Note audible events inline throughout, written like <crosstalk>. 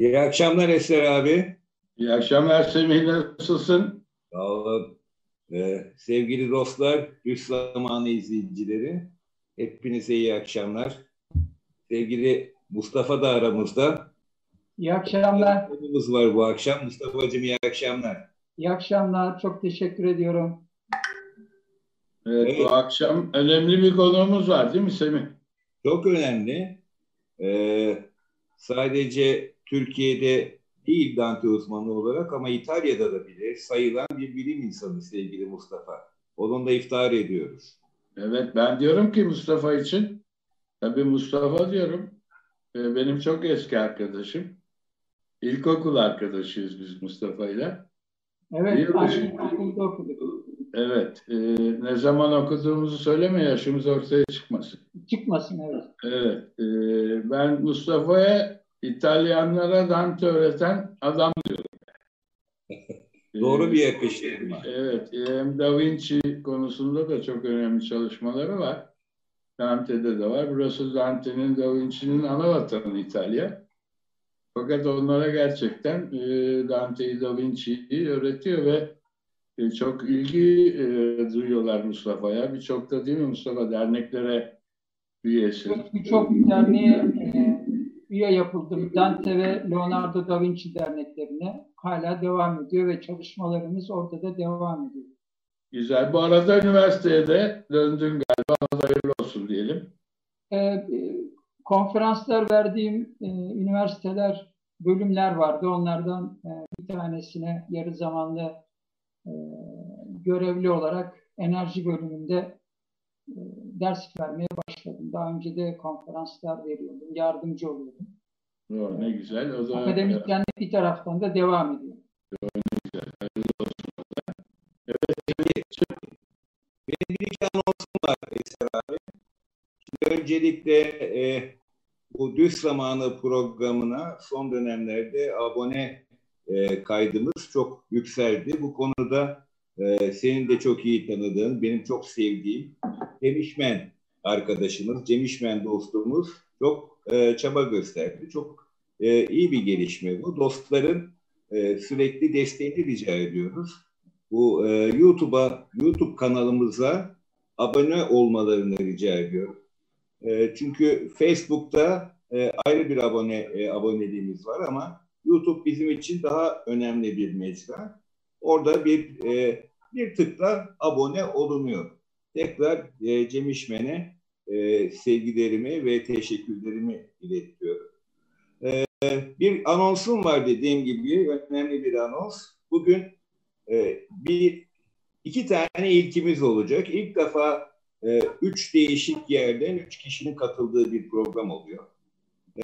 İyi akşamlar Eser abi. İyi akşamlar Semih, nasılsın? Sağ olun. Ee, sevgili dostlar, Düş Zamanı izleyicileri, hepinize iyi akşamlar. Sevgili Mustafa da aramızda. İyi akşamlar. Konumuz var bu akşam. Mustafa'cığım iyi akşamlar. İyi akşamlar. Çok teşekkür ediyorum. Evet, evet. bu akşam önemli bir konuğumuz var değil mi Semih? Çok önemli. Ee, sadece Türkiye'de değil Dante uzmanı olarak ama İtalya'da da bile sayılan bir bilim insanı sevgili Mustafa. Onun da iftihar ediyoruz. Evet ben diyorum ki Mustafa için, tabii Mustafa diyorum, e, benim çok eski arkadaşım. İlkokul arkadaşıyız biz Mustafa ile. Evet, okuduk. Evet, e, ne zaman okuduğumuzu söyleme yaşımız ortaya çıkmasın. Çıkmasın evet. Evet, e, ben Mustafa'ya İtalyanlara Dante öğreten adam diyorum. <laughs> Doğru bir yaklaşım var. Evet, hem Da Vinci konusunda da çok önemli çalışmaları var. Dante'de de var. Burası Dante'nin, Da Vinci'nin ana vatanı İtalya. Fakat onlara gerçekten e, Dante'yi, Da Vinci'yi öğretiyor ve e, çok ilgi e, duyuyorlar Mustafa'ya. Birçok da değil mi Mustafa derneklere üyesi. Birçok derneğe e, üye yapıldım. Dante ve Leonardo da Vinci derneklerine hala devam ediyor ve çalışmalarımız orada da devam ediyor. Güzel. Bu arada üniversiteye de döndün galiba. Hayırlı olsun diyelim. E, konferanslar verdiğim e, üniversiteler, bölümler vardı. Onlardan e, bir tanesine yarı zamanlı e, görevli olarak enerji bölümünde ders vermeye başladım. Daha önce de konferanslar veriyordum, yardımcı oluyordum. Oh, ne güzel. O da, Akademisyenlik bir taraftan da devam ediyor. Ne güzel. Hayırlı olsun. Evet, benim bir iki anonsum var Eser abi. Şimdi öncelikle e, bu düz zamanı programına son dönemlerde abone e, kaydımız çok yükseldi. Bu konuda e, senin de çok iyi tanıdığın, benim çok sevdiğim Cemişmen arkadaşımız, Cemişmen dostumuz çok e, çaba gösterdi. Çok e, iyi bir gelişme bu. Dostların e, sürekli desteğini rica ediyoruz. Bu e, YouTube'a, YouTube kanalımıza abone olmalarını rica ediyorum. E, çünkü Facebook'ta e, ayrı bir abone e, aboneliğimiz var ama YouTube bizim için daha önemli bir mecra. Orada bir e, bir tıkla abone olunuyor. Tekrar e, Cem İşmen'e e, sevgilerimi ve teşekkürlerimi iletiyorum. E, bir anonsum var dediğim gibi, önemli bir anons. Bugün e, bir iki tane ilkimiz olacak. İlk defa e, üç değişik yerden üç kişinin katıldığı bir program oluyor.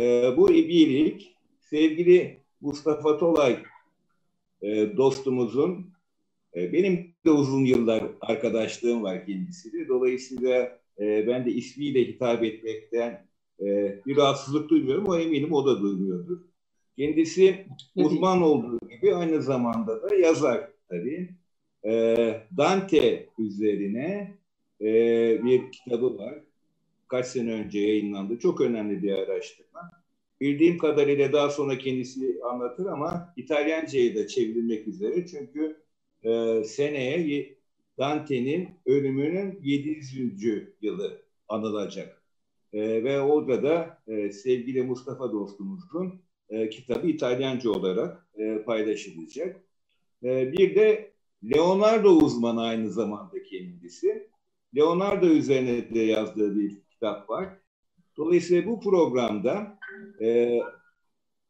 E, bu bir ilk. Sevgili Mustafa Tolay e, dostumuzun benim de uzun yıllar arkadaşlığım var kendisiyle. Dolayısıyla e, ben de ismiyle hitap etmekten e, bir rahatsızlık duymuyorum. O eminim o da duymuyordur. Kendisi uzman olduğu gibi aynı zamanda da yazar tabii. E, Dante üzerine e, bir kitabı var. Kaç sene önce yayınlandı. Çok önemli bir araştırma. Bildiğim kadarıyla daha sonra kendisi anlatır ama İtalyanca'ya da çevrilmek üzere. Çünkü e, seneye Dante'nin ölümünün 700. yılı anılacak. E, ve orada da e, sevgili Mustafa dostumuzun e, kitabı İtalyanca olarak e, paylaşılacak. E, bir de Leonardo uzmanı aynı zamanda kendisi. Leonardo üzerine de yazdığı bir kitap var. Dolayısıyla bu programda e,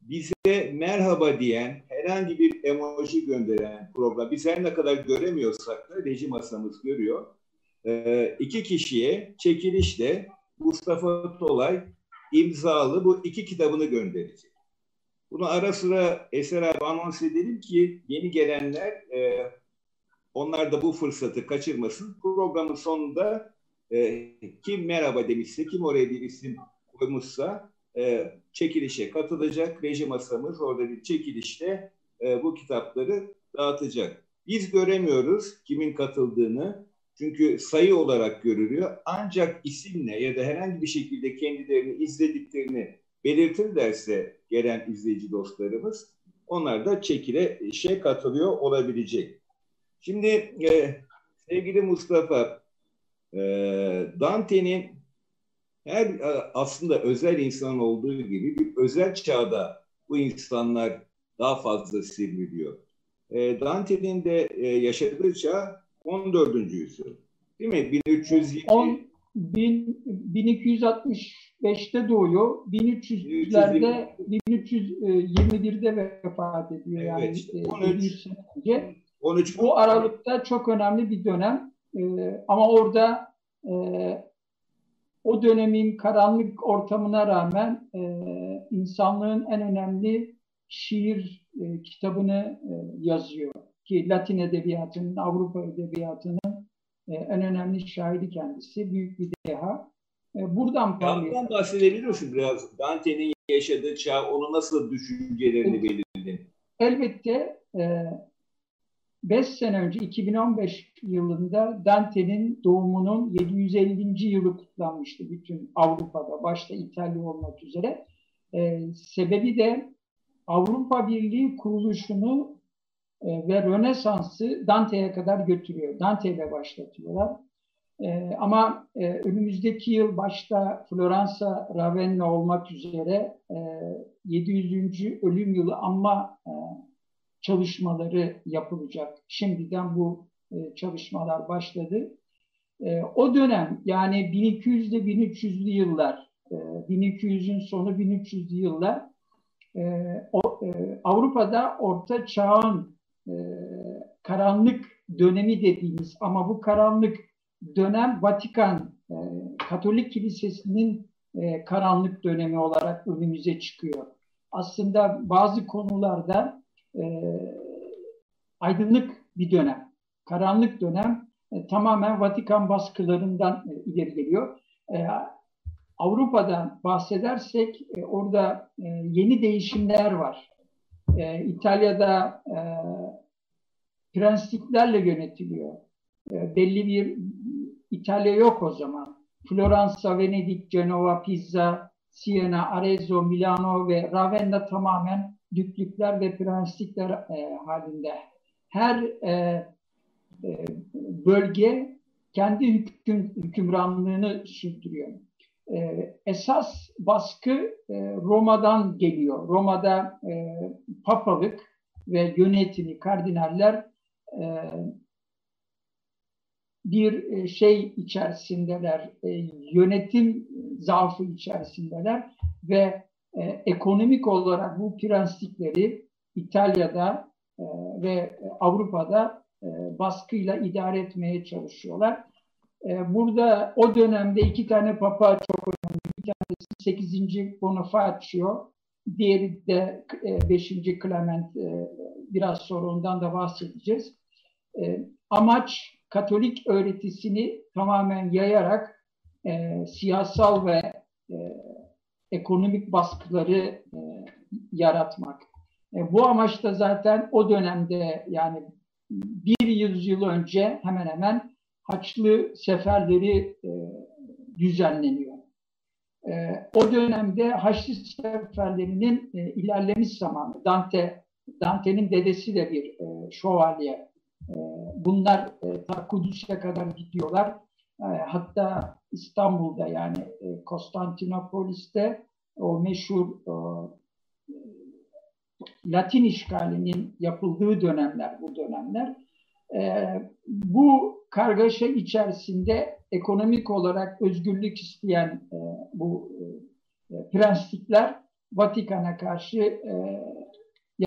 bize merhaba diyen, herhangi bir emoji gönderen program, biz her ne kadar göremiyorsak da reji masamız görüyor. E, iki kişiye çekilişle Mustafa Tolay imzalı bu iki kitabını gönderecek. Bunu ara sıra Eser abi anons edelim ki yeni gelenler e, onlar da bu fırsatı kaçırmasın. Programın sonunda e, kim merhaba demişse, kim oraya bir isim koymuşsa e, çekilişe katılacak. Reji masamız orada bir çekilişte e, bu kitapları dağıtacak. Biz göremiyoruz kimin katıldığını. Çünkü sayı olarak görülüyor. Ancak isimle ya da herhangi bir şekilde kendilerini izlediklerini belirtirlerse gelen izleyici dostlarımız onlar da çekile işe katılıyor olabilecek. Şimdi e, sevgili Mustafa e, Dante'nin her e, aslında özel insan olduğu gibi bir özel çağda bu insanlar daha fazla sivriliyor. E, Dante'nin de e, yaşadığı çağ 14. yüzyıl. Değil mi? 1320 10, 1265'te doğuyor. 1300'lerde 1321'de vefat ediyor. Evet, yani işte e, 13 700 sene önce. 13 Bu aralıkta çok önemli bir dönem. E, ama orada e, o dönemin karanlık ortamına rağmen e, insanlığın en önemli şiir e, kitabını e, yazıyor. Ki Latin edebiyatının, Avrupa edebiyatının e, en önemli şairi kendisi. Büyük bir deha. E, buradan. Çağdan bahsedebilir misin biraz? Dante'nin yaşadığı çağ, onu nasıl düşüncelerini belirledin? Elbette 5 sene önce 2015 yılında Dante'nin doğumunun 750. yılı kutlanmıştı bütün Avrupa'da, başta İtalya olmak üzere. E, sebebi de Avrupa Birliği kuruluşunu e, ve Rönesans'ı Dante'ye kadar götürüyor. Dante ile başlatıyorlar. E, ama e, önümüzdeki yıl başta Floransa, Ravenna olmak üzere e, 700. ölüm yılı ama e, çalışmaları yapılacak. Şimdiden bu e, çalışmalar başladı. E, o dönem yani 1200 ile 1300'lü yıllar, e, 1200'ün sonu 1300'lü yıllar e, o, e, Avrupa'da Orta Çağ'ın e, karanlık dönemi dediğimiz ama bu karanlık dönem Vatikan e, Katolik Kilisesi'nin e, karanlık dönemi olarak önümüze çıkıyor. Aslında bazı konularda e, aydınlık bir dönem, karanlık dönem e, tamamen Vatikan baskılarından e, ileri geliyor. E, Avrupa'dan bahsedersek e, orada e, yeni değişimler var. E, İtalya'da e, prensliklerle yönetiliyor. E, belli bir İtalya yok o zaman. Floransa, Venedik, Cenova, Pisa, Siena, Arezzo, Milano ve Ravenna tamamen düklükler ve prenslikler e, halinde. Her e, e, bölge kendi hüküm, hükümranlığını sürdürüyor. E, esas baskı e, Roma'dan geliyor. Roma'da e, papalık ve yönetimi, kardinaller e, bir e, şey içerisindeler, e, yönetim zaafı içerisindeler ve e, ekonomik olarak bu prenslikleri İtalya'da e, ve Avrupa'da e, baskıyla idare etmeye çalışıyorlar. E, burada o dönemde iki tane papa çok önemli. Bir tanesi 8. Bonifacio, diğeri de e, 5. Clement. E, biraz sonra ondan da bahsedeceğiz. E, amaç Katolik öğretisini tamamen yayarak e, siyasal ve e, ekonomik baskıları e, yaratmak. E, bu amaçta zaten o dönemde yani bir yüzyıl önce hemen hemen Haçlı seferleri e, düzenleniyor. E, o dönemde Haçlı seferlerinin e, ilerlemiş zamanı. Dante Dante'nin dedesi de bir e, şövalye. E, bunlar e, Kudüs'e kadar gidiyorlar. E, hatta İstanbul'da yani e, Konstantinopolis'te o meşhur e, Latin işgalinin yapıldığı dönemler bu dönemler. Bu kargaşa içerisinde ekonomik olarak özgürlük isteyen bu prenslikler Vatikan'a karşı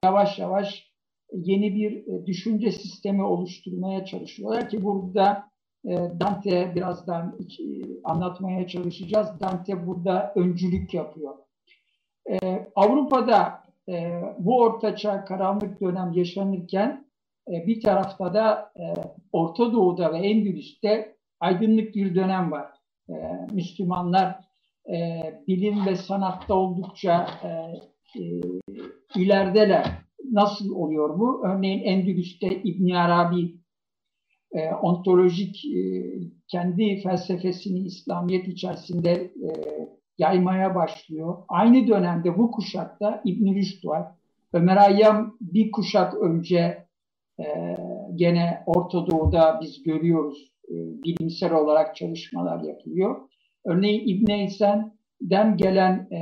yavaş yavaş yeni bir düşünce sistemi oluşturmaya çalışıyorlar ki burada Dante birazdan e, anlatmaya çalışacağız. Dante burada öncülük yapıyor. Avrupa'da bu ortaçağ karanlık dönem yaşanırken bir tarafta da Orta Doğu'da ve Endülüs'te aydınlık bir dönem var. Müslümanlar bilim ve sanatta oldukça ilerideler. Nasıl oluyor bu? Örneğin Endülüs'te İbn Arabi e, ontolojik e, kendi felsefesini İslamiyet içerisinde e, yaymaya başlıyor. Aynı dönemde bu kuşakta İbn Rüşd var. Ömer Hayyam bir kuşak önce e, gene Orta Doğu'da biz görüyoruz e, bilimsel olarak çalışmalar yapılıyor. Örneğin İbn Eysen'den gelen e,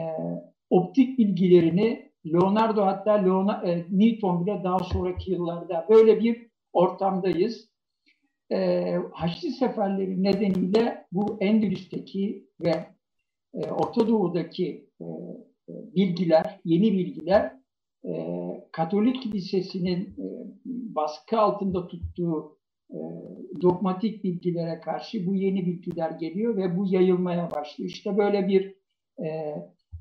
optik bilgilerini Leonardo hatta Leonardo, e, Newton bile daha sonraki yıllarda böyle bir ortamdayız. E, Haçlı seferleri nedeniyle bu Endülüs'teki ve e, Orta Doğu'daki e, e, bilgiler, yeni bilgiler e, Katolik Lisesi'nin e, baskı altında tuttuğu e, dogmatik bilgilere karşı bu yeni bilgiler geliyor ve bu yayılmaya başlıyor. İşte böyle bir e,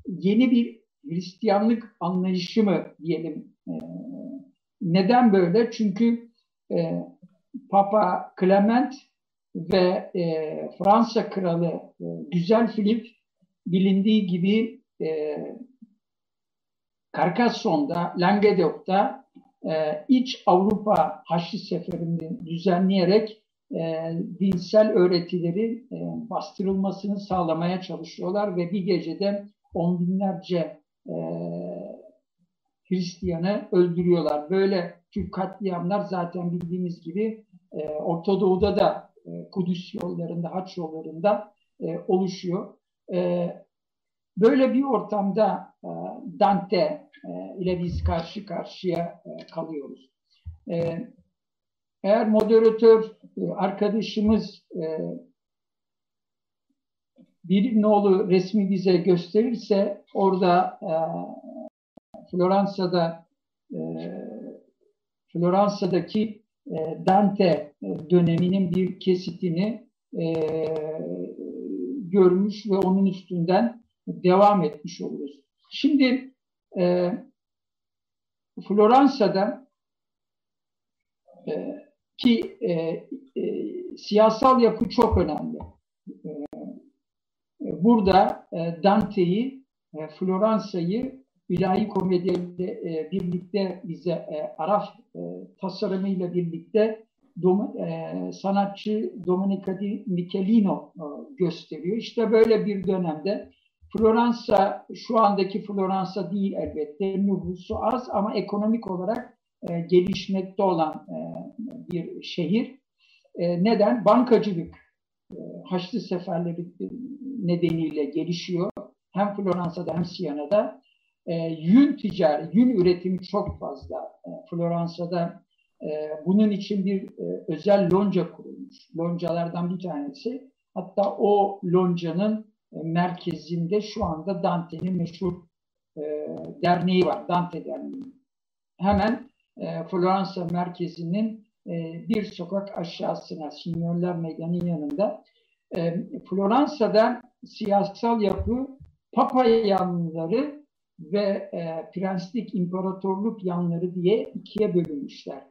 yeni bir Hristiyanlık anlayışı mı diyelim. E, neden böyle? Çünkü e, Papa Clement ve e, Fransa Kralı e, Güzel Filip bilindiği gibi e, Carcassonne'da, Languedoc'ta e, iç Avrupa Haçlı Seferi'ni düzenleyerek e, dinsel öğretileri e, bastırılmasını sağlamaya çalışıyorlar ve bir gecede on binlerce e, Hristiyanı öldürüyorlar. Böyle Türk katliamlar zaten bildiğimiz gibi e, Orta Doğu'da da e, Kudüs yollarında, Haç yollarında e, oluşuyor. E, böyle bir ortamda e, Dante e, ile biz karşı karşıya e, kalıyoruz. E, eğer moderatör e, arkadaşımız e, bir nolu resmi bize gösterirse orada e, Floransa'da e, Floransa'daki Dante döneminin bir kesitini e, görmüş ve onun üstünden devam etmiş oluruz. Şimdi e, Floransa'da e, ki e, e, siyasal yapı çok önemli. E, burada e, Dante'yi, e, Floransa'yı ilahi komediyle e, birlikte bize e, Araf e, tasarımıyla birlikte dom, e, sanatçı Domenica di Michelino e, gösteriyor. İşte böyle bir dönemde Floransa şu andaki Floransa değil elbette nüfusu az ama ekonomik olarak e, gelişmekte olan e, bir şehir. E, neden? Bankacılık e, Haçlı seferleri nedeniyle gelişiyor. Hem Floransa'da hem Siyana'da. E, yün ticari, yün üretimi çok fazla. E, Floransa'da e, bunun için bir e, özel lonca kurulmuş. Loncalardan bir tanesi. Hatta o loncanın e, merkezinde şu anda Dante'nin meşhur e, derneği var. Dante Derneği. Hemen e, Floransa merkezinin e, bir sokak aşağısına, Signorlar Meydanı'nın yanında. E, Floransa'da siyasal yapı Papa yanları ve e, prenslik imparatorluk yanları diye ikiye bölünmüşler.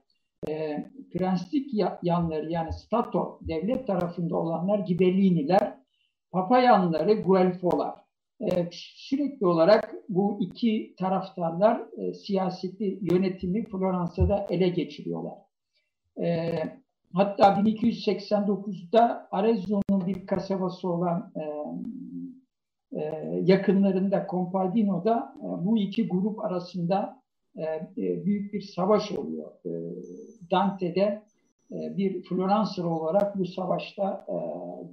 E, prenslik yanları yani stato devlet tarafında olanlar Gibelliniler, Papa yanları Guelfolar. E, sürekli olarak bu iki taraftarlar e, siyaseti, yönetimi Floransa'da ele geçiriyorlar. E, hatta 1289'da Arezzo'nun bir kasabası olan e, yakınlarında Compaldino'da e, bu iki grup arasında e, büyük bir savaş oluyor. Dante'de bir Floransalı olarak bu savaşta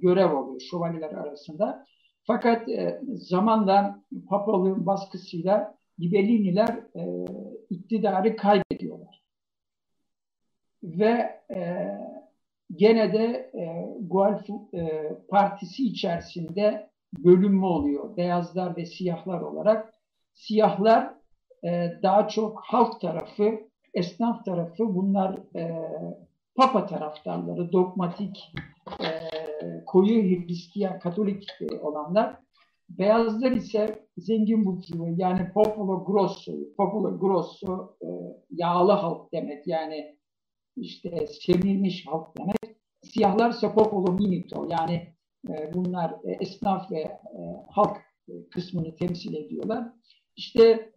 görev alıyor şövalyeler arasında. Fakat zamanla papalığın baskısıyla Gibelliniler iktidarı kaybediyorlar. Ve gene de Guelf Partisi içerisinde bölünme oluyor. Beyazlar ve siyahlar olarak. Siyahlar e, daha çok halk tarafı, esnaf tarafı bunlar e, Papa taraftarları, dogmatik, e, koyu Hristiyan, Katolik e, olanlar. Beyazlar ise zengin burjuva yani popolo grosso, popolo grosso e, yağlı halk demek yani işte sevilmiş halk demek. Siyahlar ise popolo minito yani bunlar e, esnaf ve e, halk kısmını temsil ediyorlar. İşte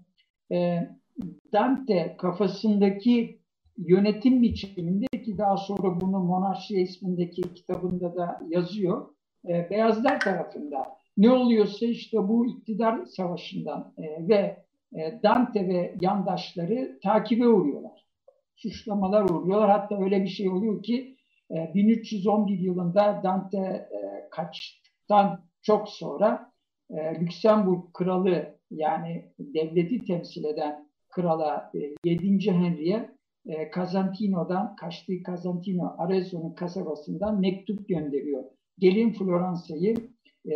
Dante kafasındaki yönetim biçiminde ki daha sonra bunu Monarşi ismindeki kitabında da yazıyor. Beyazlar tarafında Ne oluyorsa işte bu iktidar savaşından e, ve e, Dante ve yandaşları takibe uğruyorlar. Suçlamalar uğruyorlar. Hatta öyle bir şey oluyor ki e, 1311 yılında Dante e, kaçtıktan çok sonra e, Lüksemburg kralı yani devleti temsil eden krala e, 7. Henry'e e, Kazantino'dan kaçtığı Kazantino Arezzo'nun kasabasından mektup gönderiyor. Gelin Floransa'yı e,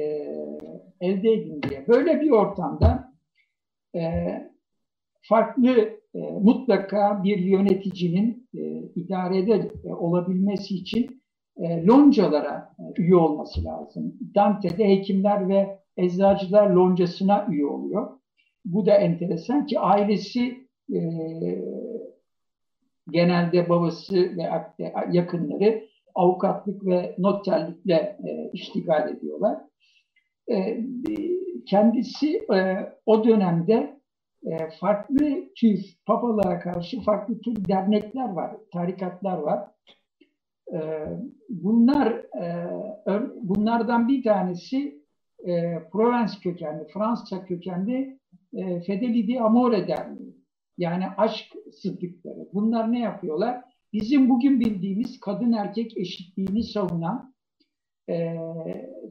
elde edin diye. Böyle bir ortamda e, farklı e, mutlaka bir yöneticinin e, idarede e, olabilmesi için e, loncalara e, üye olması lazım. Dante'de hekimler ve eczacılar loncasına üye oluyor. Bu da enteresan ki ailesi e, genelde babası ve yakınları avukatlık ve noterlikle e, iştigal ediyorlar. E, kendisi e, o dönemde e, farklı tür papalığa karşı farklı tür dernekler var, tarikatlar var. E, bunlar e, bunlardan bir tanesi e, Provence kökenli, Fransa kökenli e, Fedeli di Amore Derneği. Yani aşk sıddıkları. Bunlar ne yapıyorlar? Bizim bugün bildiğimiz kadın erkek eşitliğini savunan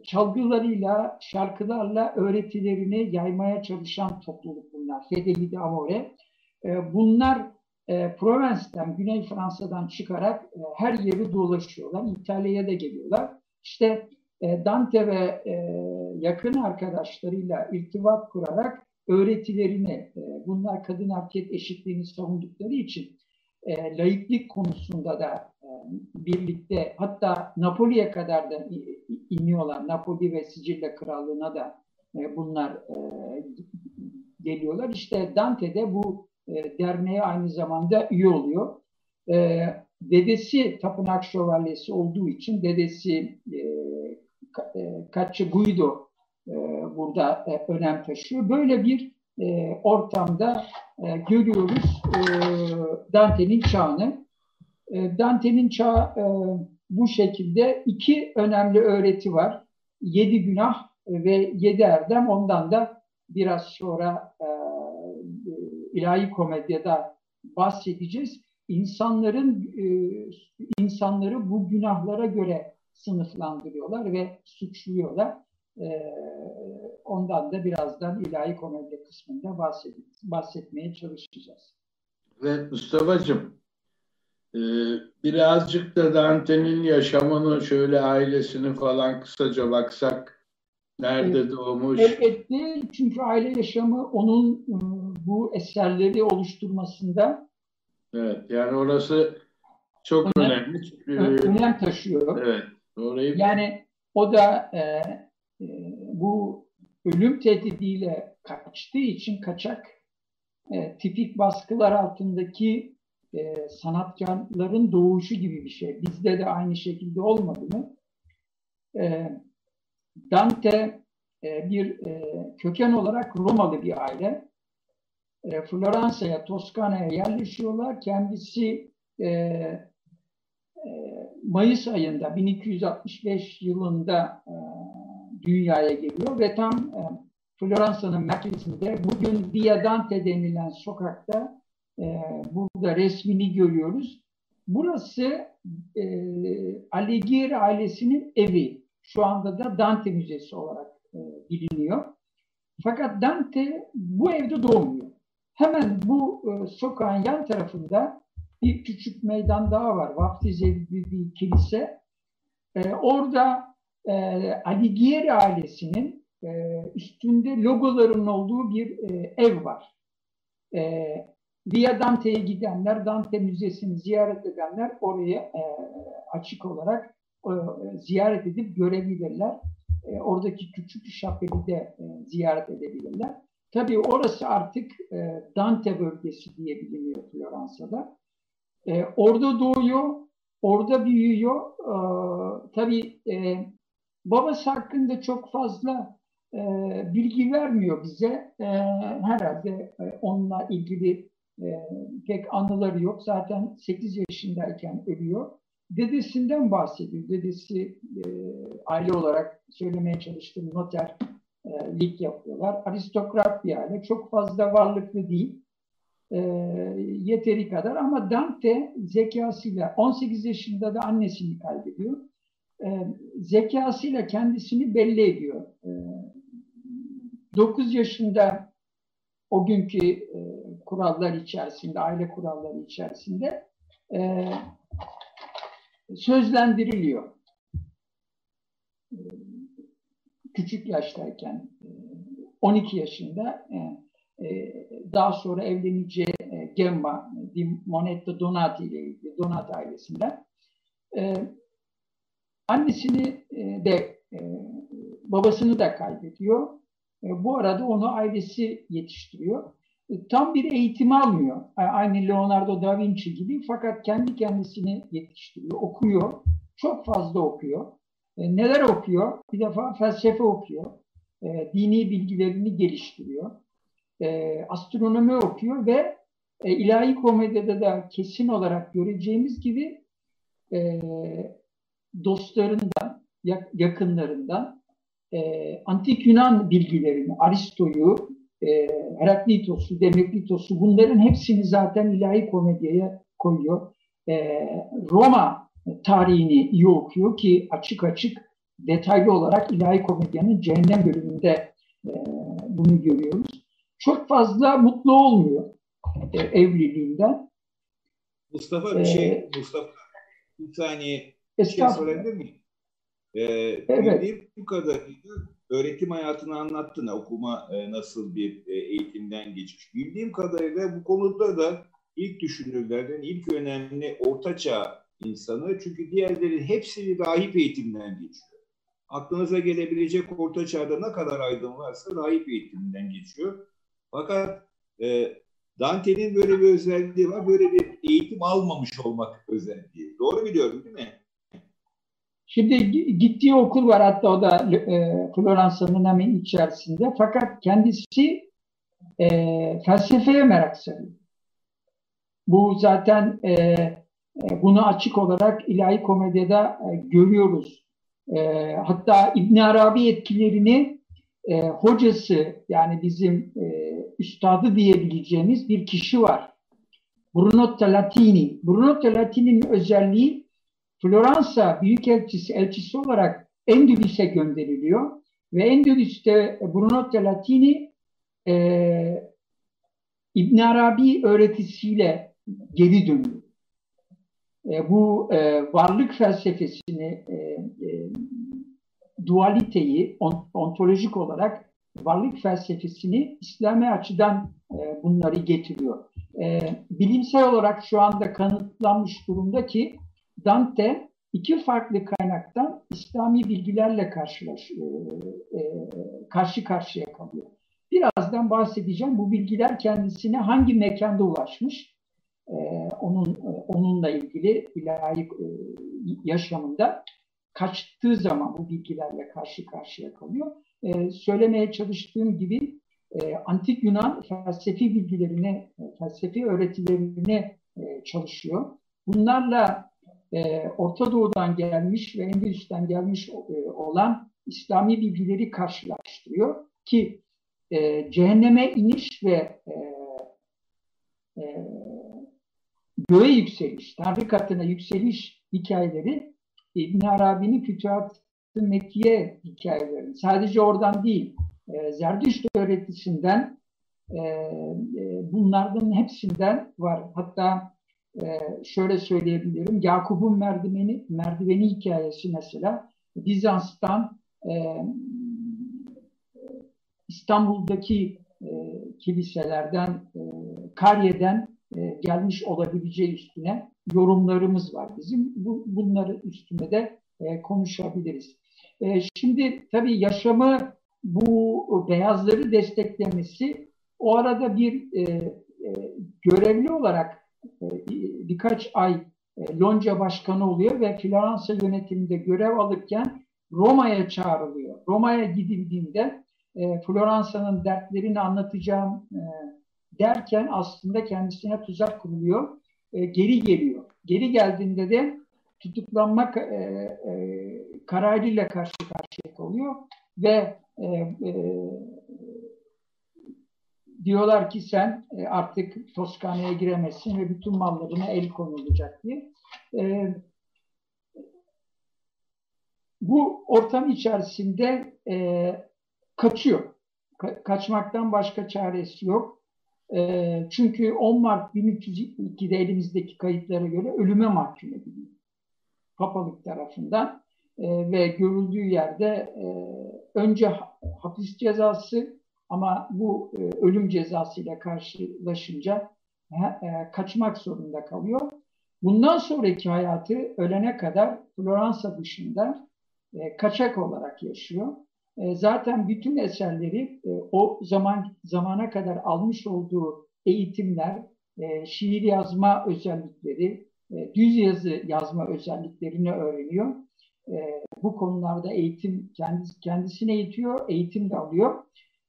çalgılarıyla, şarkılarla öğretilerini yaymaya çalışan topluluk bunlar. Fedeli de Amore. E, bunlar e, Provence'den, Güney Fransa'dan çıkarak e, her yeri dolaşıyorlar. İtalya'ya da geliyorlar. İşte e, Dante ve e, yakın arkadaşlarıyla irtibat kurarak öğretilerini, e, bunlar kadın erkek eşitliğini savundukları için e, laiklik konusunda da e, birlikte hatta Napoli'ye kadar da iniyorlar. Napoli ve Sicilya Krallığı'na da e, bunlar e, geliyorlar. İşte Dante de bu e, derneğe aynı zamanda üye oluyor. E, dedesi tapınak şövalyesi olduğu için dedesi e, e, Caccia Guido e, burada e, önem taşıyor. Böyle bir e, ortamda e, görüyoruz e, Dante'nin çağını. E, Dante'nin çağı e, bu şekilde iki önemli öğreti var. Yedi günah ve yedi erdem. Ondan da biraz sonra e, ilahi komedyada bahsedeceğiz. İnsanların e, insanları bu günahlara göre sınıflandırıyorlar ve suçluyorlar. E, ondan da birazdan ilahi komedi kısmında bahset, bahsetmeye çalışacağız. Evet Mustafa'cığım e, birazcık da Dante'nin yaşamını şöyle ailesini falan kısaca baksak nerede evet, doğmuş? Elbette çünkü aile yaşamı onun e, bu eserleri oluşturmasında Evet yani orası çok önem, önemli. Önem taşıyor. Evet. Orayı... Yani o da e, e, bu ölüm tehdidiyle kaçtığı için kaçak e, tipik baskılar altındaki e, sanatkarların doğuşu gibi bir şey. Bizde de aynı şekilde olmadı mı? E, Dante e, bir e, köken olarak Romalı bir aile. E, Floransa'ya, Toskana'ya yerleşiyorlar. Kendisi e, e, Mayıs ayında 1265 yılında e, dünyaya geliyor ve tam e, Floransa'nın merkezinde bugün Via Dante denilen sokakta e, burada resmini görüyoruz. Burası e, Alighieri ailesinin evi. Şu anda da Dante Müzesi olarak e, biliniyor. Fakat Dante bu evde doğmuyor. Hemen bu e, sokağın yan tarafında bir küçük meydan daha var. Vaftiz bir kilise. E, orada e, Alighieri ailesinin e, üstünde logoların olduğu bir e, ev var. E, Via Dante'ye gidenler, Dante Müzesi'ni ziyaret edenler oraya e, açık olarak e, ziyaret edip görebilirler. E, oradaki küçük şapeli de e, ziyaret edebilirler. Tabii orası artık e, Dante bölgesi diye biliniyor Floransa'da. E, orada doğuyor, orada büyüyor. E, tabii e, babası hakkında çok fazla e, bilgi vermiyor bize. E, herhalde e, onunla ilgili e, pek anıları yok. Zaten 8 yaşındayken ölüyor. Dedesinden bahsediyor. Dedesi e, aile olarak söylemeye çalıştığım noter lik yapıyorlar. Aristokrat bir aile. Çok fazla varlıklı değil. E, yeteri kadar ama Dante zekasıyla 18 yaşında da annesini kaybediyor. E, zekasıyla kendisini belli ediyor. E, 9 yaşında o günkü e, kurallar içerisinde, aile kuralları içerisinde e, sözlendiriliyor. E, küçük yaştayken 12 e, yaşında e, daha sonra evleneceği Gemma di Monetta Donati ile ilgili Donat ailesinden annesini de babasını da kaybediyor. Bu arada onu ailesi yetiştiriyor. Tam bir eğitim almıyor. Aynı Leonardo da Vinci gibi fakat kendi kendisini yetiştiriyor, okuyor. Çok fazla okuyor. E, neler okuyor? Bir defa felsefe okuyor. E, dini bilgilerini geliştiriyor. E, astronomi okuyor ve e, ilahi komedyada da kesin olarak göreceğimiz gibi e, dostlarından, yakınlarından e, antik Yunan bilgilerini, Aristo'yu, e, Heraklitos'u, Demoklitos'u bunların hepsini zaten ilahi komedyaya koyuyor. E, Roma tarihini iyi okuyor ki açık açık detaylı olarak ilahi komedyanın cehennem bölümünde e, bunu görüyoruz. Çok fazla mutlu olmuyor e, evliliğinden. Mustafa bir şey, ee, Mustafa bir saniye bir şey sorabilir miyim? Ee, evet. Bildiğim kadarıyla öğretim hayatını anlattın. Okuma e, nasıl bir e, eğitimden geçmiş. Bildiğim kadarıyla bu konuda da ilk düşünürlerden ilk önemli ortaçağ insanı. Çünkü diğerleri hepsi rahip eğitimden geçiyor. Aklınıza gelebilecek orta çağda ne kadar aydın varsa rahip eğitiminden geçiyor. Fakat e, Dante'nin böyle bir özelliği var. Böyle bir eğitim almamış olmak özelliği. Doğru biliyorum değil mi? Şimdi gittiği okul var hatta o da e, Floransa'nın hemen içerisinde. Fakat kendisi e, felsefeye merak sarıyor. Bu zaten e, e, bunu açık olarak ilahi komedyada e, görüyoruz. E, hatta İbn Arabi etkilerini hocası yani bizim üstadı diyebileceğimiz bir kişi var. Bruno Talatini. Bruno Talatini'nin özelliği Floransa Büyükelçisi, elçisi olarak Endülüs'e gönderiliyor. Ve Endülüs'te Bruno Talatini e, İbn Arabi öğretisiyle geri dönüyor e, bu e, varlık felsefesini, e, e, dualiteyi on, ontolojik olarak varlık felsefesini İslami açıdan e, bunları getiriyor. E, bilimsel olarak şu anda kanıtlanmış durumda ki Dante iki farklı kaynaktan İslami bilgilerle e, e, karşı karşıya kalıyor. Birazdan bahsedeceğim bu bilgiler kendisine hangi mekanda ulaşmış, e, onun onunla ilgili ilahi yaşamında kaçtığı zaman bu bilgilerle karşı karşıya kalıyor. Söylemeye çalıştığım gibi antik Yunan felsefi bilgilerine, felsefi öğretilerine çalışıyor. Bunlarla e, Orta Doğu'dan gelmiş ve Endülüs'ten gelmiş e, olan İslami bilgileri karşılaştırıyor ki e, cehenneme iniş ve e, e, göğe yükseliş, Tanrı katına yükseliş hikayeleri İbn Arabi'nin Fütuhat-ı Mekkiye hikayeleri. Sadece oradan değil, e, Zerdüşt öğretisinden e, e, bunlardan hepsinden var. Hatta e, şöyle söyleyebilirim, Yakup'un merdiveni, merdiveni hikayesi mesela Bizans'tan e, İstanbul'daki e, kiliselerden, e, Karye'den e, gelmiş olabileceği üstüne yorumlarımız var bizim. Bu, bunları üstüne de e, konuşabiliriz. E, şimdi tabii yaşamı bu beyazları desteklemesi o arada bir e, e, görevli olarak birkaç ay e, Lonca başkanı oluyor ve Floransa yönetiminde görev alırken Roma'ya çağrılıyor. Roma'ya gidildiğinde e, Floransa'nın dertlerini anlatacağım e, derken aslında kendisine tuzak kuruluyor. Geri geliyor. Geri geldiğinde de tutuklanma kararıyla karşı karşıya kalıyor ve diyorlar ki sen e, artık Toskana'ya giremezsin ve bütün mallarına el konulacak diye. E, bu ortam içerisinde e, kaçıyor. Ka- kaçmaktan başka çaresi yok. E, çünkü 10 Mart 1302'de elimizdeki kayıtlara göre ölüme mahkum ediliyor. Papalık tarafından e, ve görüldüğü yerde e, önce hapis cezası ama bu e, ölüm cezasıyla karşılaşınca e, kaçmak zorunda kalıyor. Bundan sonraki hayatı ölene kadar Floransa dışında e, kaçak olarak yaşıyor. E, zaten bütün eserleri e, o zaman zamana kadar almış olduğu eğitimler, e, şiir yazma özellikleri, e, düz yazı yazma özelliklerini öğreniyor. E, bu konularda eğitim kendisi, kendisini eğitiyor, eğitim de alıyor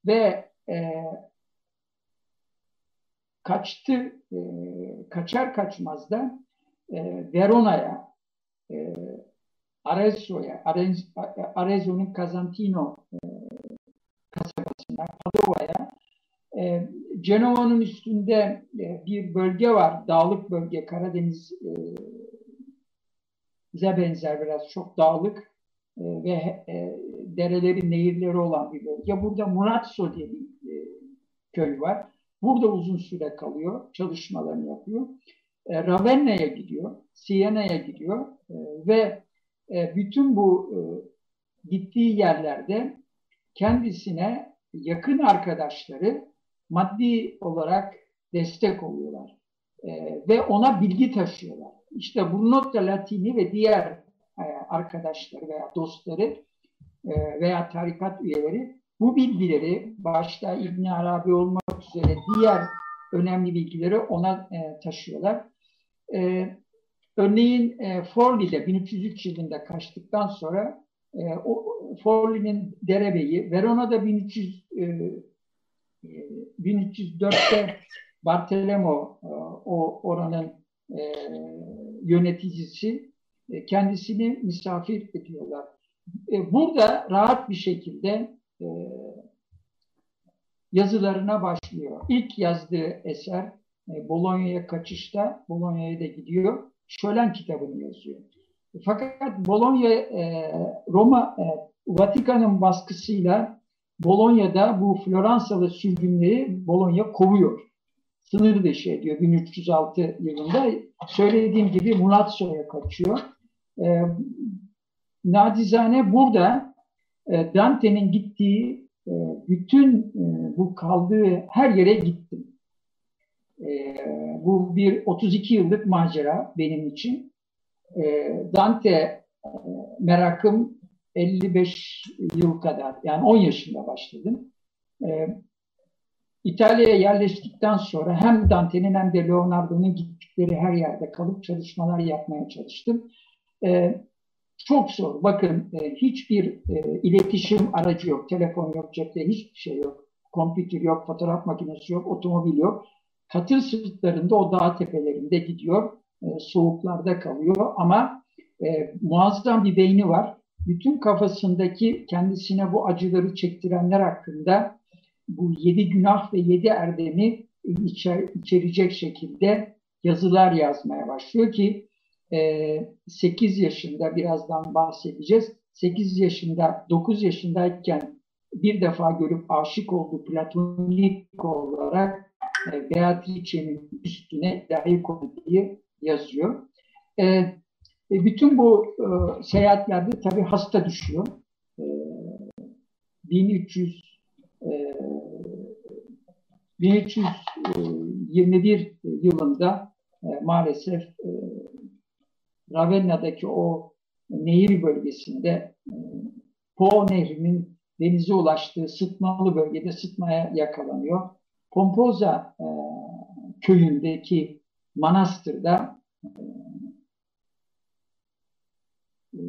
ve e, kaçtı, e, kaçar kaçmaz da e, Verona'ya, e, Arezzo'ya, Arez, Arezzo'nun Casantino e, kasabasına, Padova'ya, e, Cenova'nın üstünde e, bir bölge var, dağlık bölge, Karadeniz e, bize benzer biraz çok dağlık ve e, dereleri, nehirleri olan bir bölge. Burada Muratso diye bir e, köy var. Burada uzun süre kalıyor, çalışmalarını yapıyor. E, Ravenna'ya gidiyor, Siena'ya gidiyor e, ve e, bütün bu e, gittiği yerlerde kendisine yakın arkadaşları maddi olarak destek oluyorlar e, ve ona bilgi taşıyorlar. İşte Brunotto Latini ve diğer e, arkadaşları veya dostları e, veya tarikat üyeleri bu bilgileri başta İbn Arabi olmak üzere diğer önemli bilgileri ona e, taşıyorlar. E, örneğin Forli'de 1303 yılında kaçtıktan sonra Forli'nin derebeyi Verona'da 1300 e, 1304'te e, Bartolomeo o oranın yöneticisi kendisini misafir ediyorlar. E, burada rahat bir şekilde e, yazılarına başlıyor. İlk yazdığı eser e, Bologna'ya kaçışta, Bologna'ya da gidiyor. Şölen kitabını yazıyor. Fakat Bologna, e, Roma, e, Vatikan'ın baskısıyla Bologna'da bu Floransalı sürgünleri Bologna kovuyor. Sınır dışı ediyor 1306 yılında. Söylediğim gibi Mulazzo'ya kaçıyor. E, nacizane burada e, Dante'nin gittiği e, bütün e, bu kaldığı her yere gittim. E, bu bir 32 yıllık macera benim için. E, Dante e, merakım 55 yıl kadar yani 10 yaşında başladım. E, İtalya'ya yerleştikten sonra hem Dante'nin hem de Leonardo'nun gittikleri her yerde kalıp çalışmalar yapmaya çalıştım. E, çok zor. Bakın e, hiçbir e, iletişim aracı yok. Telefon yok, cepte hiçbir şey yok. Kompütür yok, fotoğraf makinesi yok, otomobil yok. Katır sırtlarında o dağ tepelerinde gidiyor. E, soğuklarda kalıyor ama e, muazzam bir beyni var. Bütün kafasındaki kendisine bu acıları çektirenler hakkında bu yedi günah ve yedi erdemi içer, içerecek şekilde yazılar yazmaya başlıyor ki 8 ee, yaşında birazdan bahsedeceğiz. 8 yaşında, 9 yaşındayken bir defa görüp aşık olduğu platonik olarak e, Beatrice'nin üstüne dahi konuyu yazıyor. E, e, bütün bu seyahatlerde tabii hasta düşüyor. E, 1300 e, 1321 yılında maalesef Ravenna'daki o nehir bölgesinde e, Po Nehri'nin denize ulaştığı sıtmalı bölgede sıtmaya yakalanıyor. Pompoza e, köyündeki manastırda e,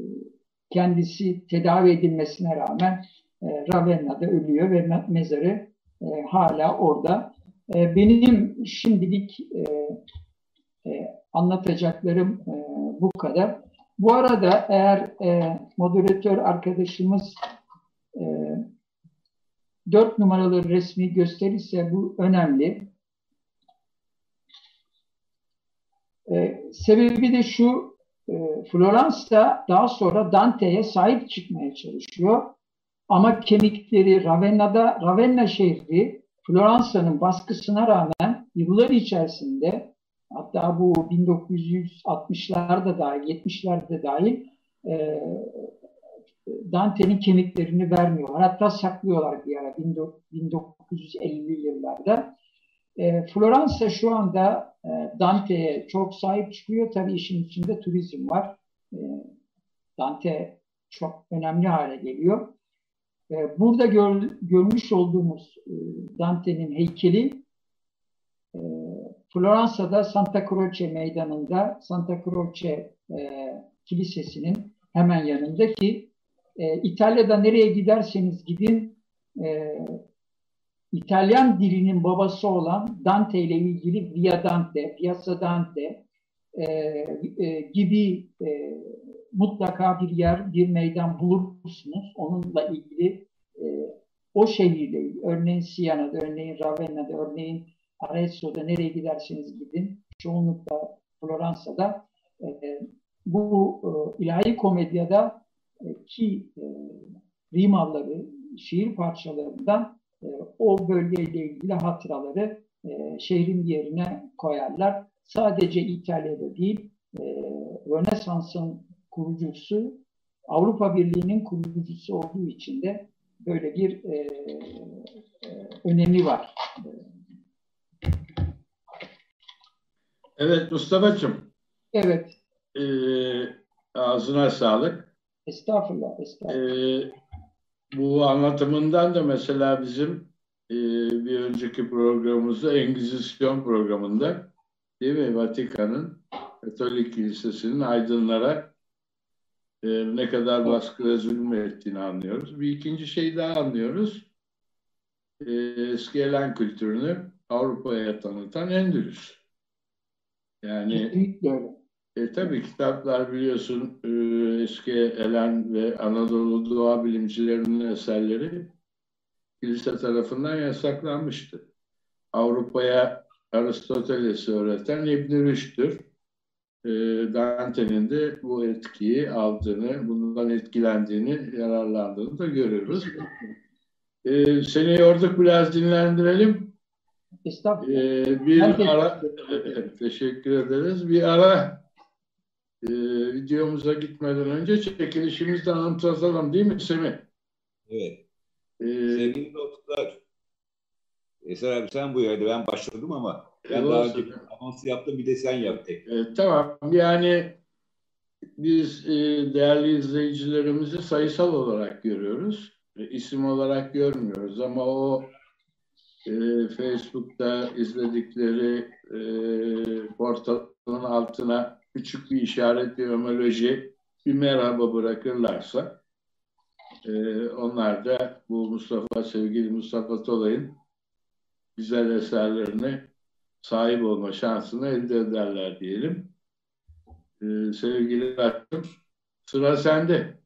kendisi tedavi edilmesine rağmen Ravenna'da ölüyor ve mezarı hala orada. benim şimdilik anlatacaklarım bu kadar. Bu arada eğer e, moderatör arkadaşımız e, dört numaralı resmi gösterirse bu önemli. E, sebebi de şu, e, Floransa daha sonra Dante'ye sahip çıkmaya çalışıyor. Ama kemikleri Ravenna'da, Ravenna şehri Floransa'nın baskısına rağmen yıllar içerisinde hatta bu 1960'larda dahil, 70'lerde dahil e, Dante'nin kemiklerini vermiyorlar. Hatta saklıyorlar bir ara 1950'li yıllarda. E, Floransa şu anda e, Dante'ye çok sahip çıkıyor. Tabii işin içinde turizm var. E, Dante çok önemli hale geliyor. E, burada gör, görmüş olduğumuz e, Dante'nin heykeli e, Floransa'da Santa Croce meydanında Santa Croce e, kilisesinin hemen yanındaki e, İtalya'da nereye giderseniz gidin e, İtalyan dilinin babası olan Dante ile ilgili Via Dante, Piazza Dante e, e, gibi e, mutlaka bir yer, bir meydan bulursunuz. Onunla ilgili e, o şehirle örneğin Siena'da, örneğin Ravenna'da, örneğin Arezzo'da nereye giderseniz gidin, çoğunlukla Floransa'da e, bu e, ilahi komedyada e, ki e, rimalları, şiir parçalarından e, o bölgeyle ilgili hatıraları e, şehrin yerine koyarlar. Sadece İtalya'da değil, e, Rönesans'ın kurucusu, Avrupa Birliği'nin kurucusu olduğu için de böyle bir e, e, önemi var. Evet Mustafa'cığım. Evet. Ee, ağzına sağlık. Estağfurullah. estağfurullah. Ee, bu anlatımından da mesela bizim e, bir önceki programımızda Engizisyon programında değil mi Vatikan'ın Katolik Kilisesi'nin aydınlara e, ne kadar baskı ve zulüm ettiğini anlıyoruz. Bir ikinci şey daha anlıyoruz. E, eski Helen kültürünü Avrupa'ya tanıtan Endülüs. Yani e, tabii kitaplar biliyorsun e, eski Helen ve Anadolu doğa bilimcilerinin eserleri kilise tarafından yasaklanmıştı. Avrupa'ya Aristoteles'i öğreten İbn Rüşd'tür. E, Dante'nin de bu etkiyi aldığını, bundan etkilendiğini, yararlandığını da görüyoruz. E, seni yorduk biraz dinlendirelim. Estağfurullah. Ee, bir Herkes ara teşekkür ederiz. Bir ara e, videomuza gitmeden önce çekilişimizden anlatalım değil mi Semih? Evet. Ee, Sevgili dostlar, Eser abi sen bu yerde ben başladım ama ben daha önce anonsu yaptım bir de sen yap tek. E, tamam yani biz e, değerli izleyicilerimizi sayısal olarak görüyoruz. E, isim olarak görmüyoruz ama o e, Facebook'ta izledikleri e, portalın altına küçük bir işaret, bir homoloji, bir merhaba bırakırlarsa e, onlar da bu Mustafa, sevgili Mustafa Tolay'ın güzel eserlerini sahip olma şansını elde ederler diyelim. E, sevgili Rabbim, sıra sende.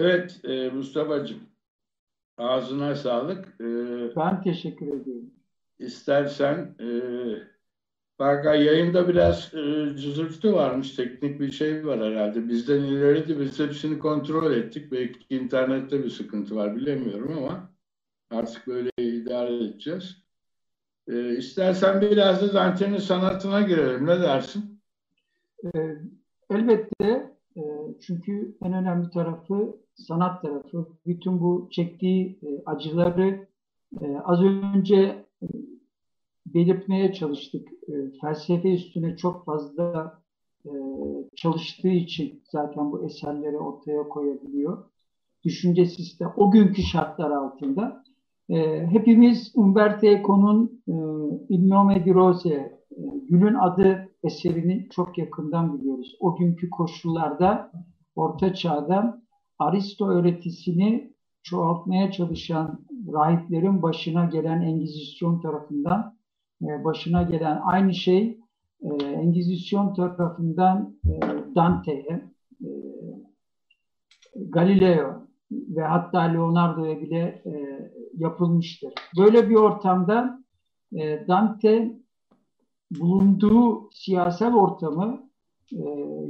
Evet e, Mustafa'cığım. Ağzına sağlık. E, ben teşekkür ediyorum. İstersen e, bak yayında biraz e, cızırtı varmış. Teknik bir şey var herhalde. Bizden ileride biz hepsini kontrol ettik. Belki internette bir sıkıntı var bilemiyorum ama artık böyle idare edeceğiz. E, istersen biraz da Dante'nin sanatına girelim. Ne dersin? E, elbette. Çünkü en önemli tarafı sanat tarafı. Bütün bu çektiği e, acıları e, az önce e, belirtmeye çalıştık. E, felsefe üstüne çok fazla e, çalıştığı için zaten bu eserleri ortaya koyabiliyor. Düşünce sistemi o günkü şartlar altında. E, hepimiz Umberto Eco'nun e, Il nome di rose, e, Gül'ün adı eserini çok yakından biliyoruz. O günkü koşullarda, Orta Çağ'da Aristo öğretisini çoğaltmaya çalışan rahiplerin başına gelen Engizisyon tarafından e, başına gelen aynı şey e, Engizisyon tarafından e, Dante'ye, Galileo ve hatta Leonardo'ya bile yapılmıştır. Böyle bir ortamda Dante bulunduğu siyasal ortamı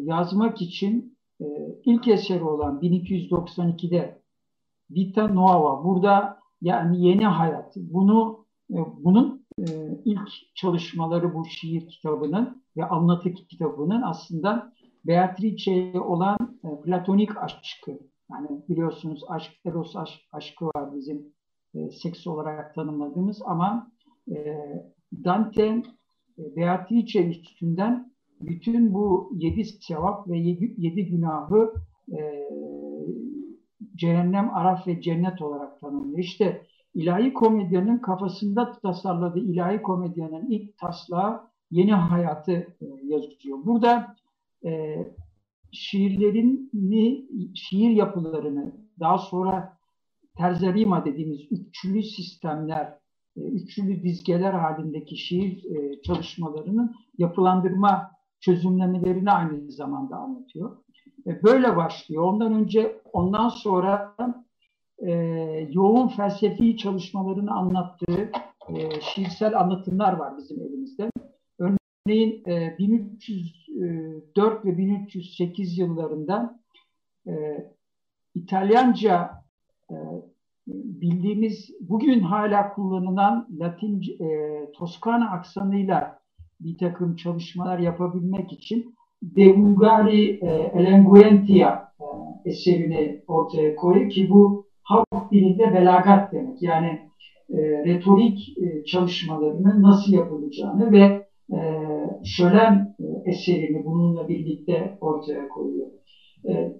yazmak için ilk eseri olan 1292'de Vita Nuova, burada yani yeni hayat, bunu bunun e, ilk çalışmaları bu şiir kitabının ve anlatı kitabının aslında Beatrice'ye olan e, platonik aşkı. Yani biliyorsunuz aşk, eros aşk, aşkı var bizim e, seks olarak tanımladığımız ama e, Dante e, Beatrice üstünden bütün bu yedi sevap ve yedi, yedi günahı e, cehennem, araf ve cennet olarak tanımlıyor. İşte ilahi komedyanın kafasında tasarladığı ilahi komedyanın ilk taslağı yeni hayatı e, yazıyor. Burada e, şiirlerini, şiir yapılarını daha sonra terzerima dediğimiz üçlü sistemler, e, üçlü dizgeler halindeki şiir e, çalışmalarının yapılandırma çözümlemelerini aynı zamanda anlatıyor. E, böyle başlıyor. Ondan önce, ondan sonra e, yoğun felsefi çalışmalarını anlattığı e, şiirsel anlatımlar var bizim elimizde. Örneğin e, 1304 ve 1308 yıllarında e, İtalyanca e, bildiğimiz bugün hala kullanılan Latin e, Toskana aksanıyla bir takım çalışmalar yapabilmek için De Vulgari e, Elenguentia e, eserini ortaya koyuyor ki bu halk dilinde belagat demek. Yani e, retorik e, çalışmalarının nasıl yapılacağını ve e, şölen eserini bununla birlikte ortaya koyuyor. E,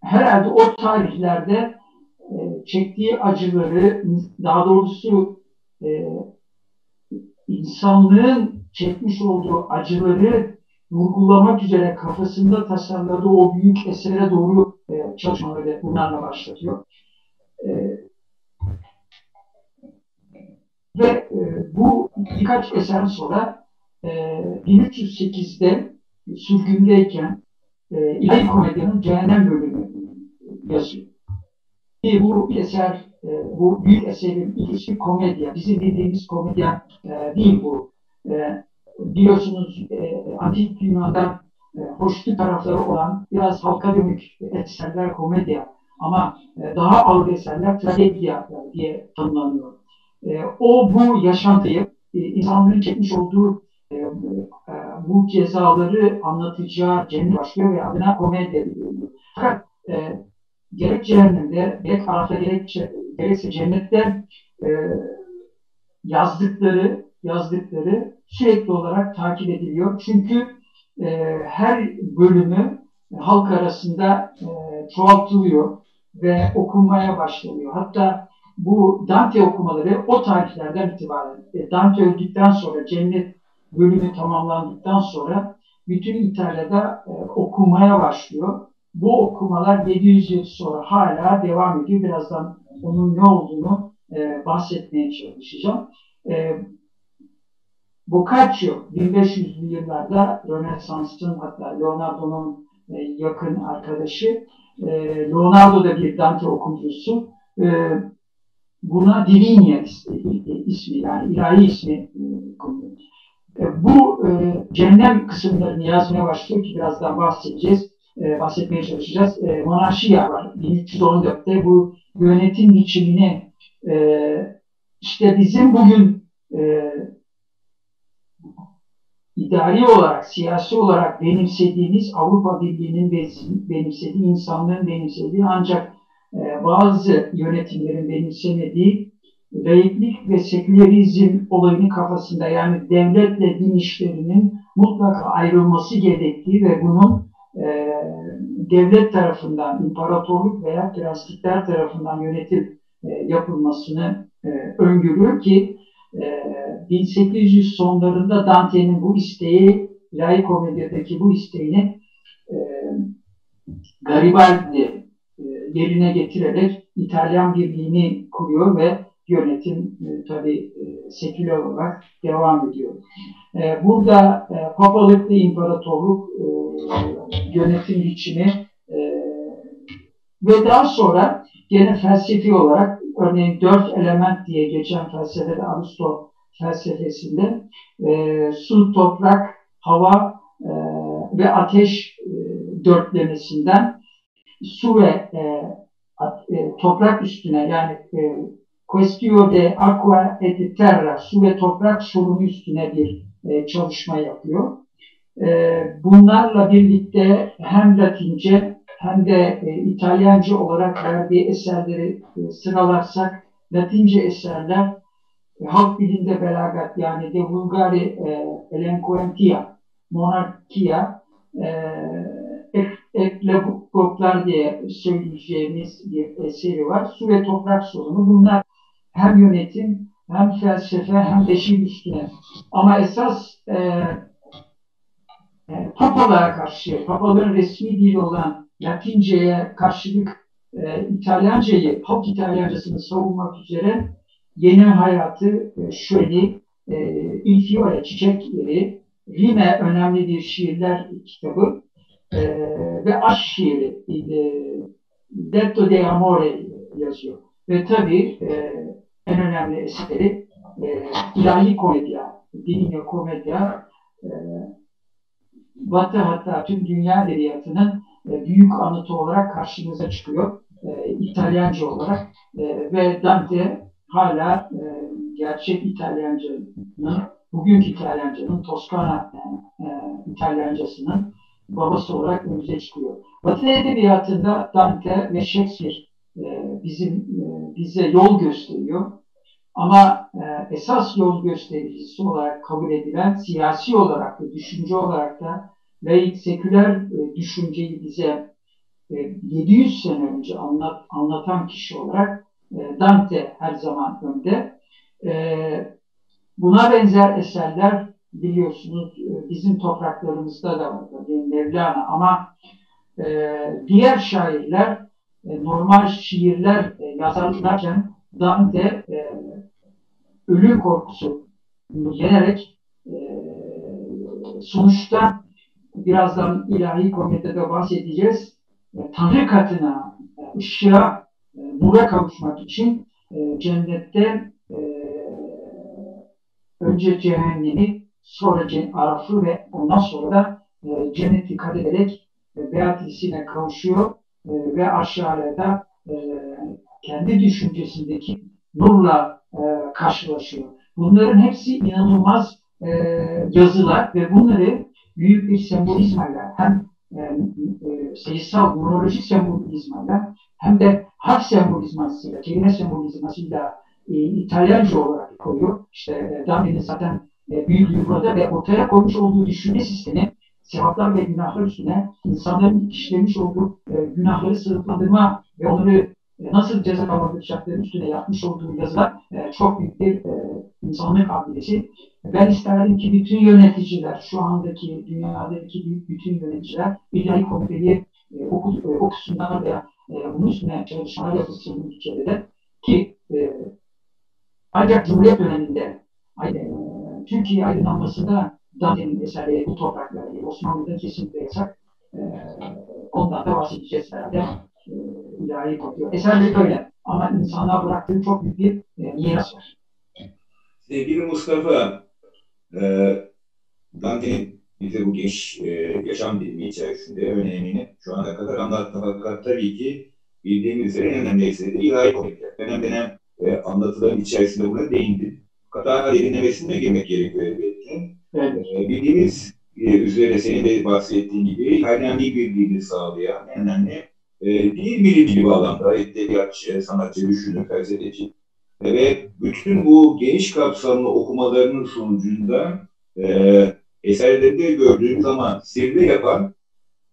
herhalde o tarihlerde e, çektiği acıları, daha doğrusu insanlığın çekmiş olduğu acıları vurgulamak üzere kafasında tasarladığı o büyük esere doğru e, çalışmaları bunlarla başlatıyor. E, ve e, bu birkaç eser sonra e, 1308'de sürgündeyken e, İlahi Komedyanın Cehennem bölümü yazıyor. E, bu eser, e, bu büyük eserin ismi komedya. Bizim dediğimiz komedya e, değil bu. E, biliyorsunuz e, antik dünyada e, hoşlu tarafları olan biraz halka dönük eserler komedya ama e, daha ağır eserler tragedya e, diye tanımlanıyor. E, o bu yaşantıyı e, insanların çekmiş olduğu e, e, bu cezaları anlatacağı cennet başlıyor ve adına komedya diyor. Fakat e, gerek cehennemde, gerek arafta, gerek, gerekse cennette e, yazdıkları yazdıkları sürekli olarak takip ediliyor. Çünkü e, her bölümü halk arasında e, çoğaltılıyor ve okunmaya başlanıyor. Hatta bu Dante okumaları o tarihlerden itibaren e, Dante öldükten sonra cennet bölümü tamamlandıktan sonra bütün İtalya'da e, okunmaya başlıyor. Bu okumalar 700 yıl sonra hala devam ediyor. Birazdan onun ne olduğunu e, bahsetmeye çalışacağım. E, Boccaccio 1500'lü yıllarda Rönesans'ın hatta Leonardo'nun e, yakın arkadaşı e, Leonardo da bir Dante okuyucusu. E, buna Divinia ismi yani ilahi ismi e. E, bu e, cennet kısımlarını yazmaya başlıyor ki birazdan bahsedeceğiz. E, bahsetmeye çalışacağız. E, monarşiya var. 1314'te bu yönetim biçimini e, işte bizim bugün e, idari olarak, siyasi olarak benimsediğimiz Avrupa Birliği'nin benimsediği, insanların benimsediği ancak e, bazı yönetimlerin benimsemediği laiklik ve sekülerizm olayını kafasında yani devletle din işlerinin mutlaka ayrılması gerektiği ve bunun e, devlet tarafından, imparatorluk veya prensipler tarafından yönetim e, yapılmasını e, öngörüyor ki e, 1800 sonlarında Dante'nin bu isteği, La Comedia'daki bu isteğini e, Garibaldi e, yerine getirerek İtalyan Birliği'ni kuruyor ve yönetim e, tabi e, seküler olarak devam ediyor. E, burada e, papalık ve imparatorluk e, yönetim biçimi e, ve daha sonra gene felsefi olarak örneğin dört element diye geçen felsefede Aristo felsefesinde e, su, toprak, hava e, ve ateş e, dörtlemesinden su ve e, at, e, toprak üstüne yani e, Questio de aqua et terra, su ve toprak sorunu üstüne bir e, çalışma yapıyor. E, bunlarla birlikte hem Latince hem de e, İtalyanca olarak verdiği eserleri e, sıralarsak Latince eserler e, halk dilinde belagat yani de vulgari e, elenquentia, monarkia, e, eklabuklar diye söyleyeceğimiz bir eseri var. Su ve toprak sorunu. Bunlar hem yönetim hem felsefe hem de üstüne. Ama esas e, e, papalığa karşı, papalığın resmi dili olan Latince'ye karşılık e, İtalyancayı, halk İtalyancasını savunmak üzere yeni hayatı e, şöyle e, Il Fiore, Çiçekleri, Rime önemli bir şiirler kitabı e, ve aşk şiiri e, Detto de Amore yazıyor. Ve tabii e, en önemli eseri e, ilahi komedya, dini komedya e, Batı hatta tüm dünya edebiyatının e, büyük anıtı olarak karşımıza çıkıyor. E, İtalyanca olarak e, ve Dante hala e, gerçek İtalyancanın, bugünkü İtalyancanın, Toskana e, İtalyancasının babası olarak önümüze çıkıyor. Batı edebiyatında Dante ve Shakespeare e, bizim e, bize yol gösteriyor. Ama e, esas yol göstericisi olarak kabul edilen siyasi olarak da düşünce olarak da laik seküler düşünceyi bize 700 sene önce anlat, anlatan kişi olarak Dante her zaman önde. Buna benzer eserler biliyorsunuz bizim topraklarımızda da var. Mevlana ama diğer şairler e, normal şiirler e, yazarlarken Dante e, ölüm korkusu yenerek e, sonuçta birazdan ilahi komedide bahsedeceğiz. E, Tanrı katına, e, ışığa, e, nura kavuşmak için e, cennette e, önce cehennemi, sonra arafı ve ondan sonra da e, cenneti kat ederek e, Beatrice'ine kavuşuyor e, ve aşağıda e, kendi düşüncesindeki nurla e, karşılaşıyor. Bunların hepsi inanılmaz e, yazılar ve bunları büyük bir sembolizmayla hem e, e, sayısal, numerolojik sembolizmayla hem de harf sembolizmasıyla, kelime sembolizmasıyla e, İtalyanca olarak koyuyor. İşte e, Dante'nin zaten e, büyük burada ve ortaya koymuş olduğu düşünme sistemi sevaplar ve günahlar üstüne insanların işlemiş olduğu e, günahları sınıflandırma ve onları nasıl cezalandıracakları üstüne yapmış olduğu yazılar e, çok büyük bir e, insanlık abidesi. Ben isterdim ki bütün yöneticiler, şu andaki dünyadaki büyük bütün yöneticiler ilahi komiteyi e, oku, okusunlar veya bunun üstüne çalışmalar yapılsın ülkede ki e, ancak Cumhuriyet döneminde Türkiye aydınlanmasında Dante'nin eserleri bu topraklarda Osmanlı'da kesinlikle yasak. Ondan da bahsedeceğiz herhalde. E, ilahi kokuyor. Eser de böyle ama insanlığa bıraktığı çok büyük bir e, miras var. Sevgili Mustafa, e, Dante'nin bize bu geniş e, yaşam dilimi içerisinde önemini şu ana kadar anlattı. Fakat tabii ki bildiğimiz üzere en önemli eseri ilahi komikler. Dönem dönem e, anlatıların içerisinde buna değindi. Daha derinlemesine girmek gerekiyor elbette. Evet. E, bildiğimiz e, üzere senin de bahsettiğin gibi kaynağı birliğini sağlayan en önemli e, bir bilimci bir alanda edebiyatçı, sanatçı, düşünür, felsefeci ve bütün bu geniş kapsamlı okumalarının sonucunda e, eserlerinde gördüğüm zaman sirde yapan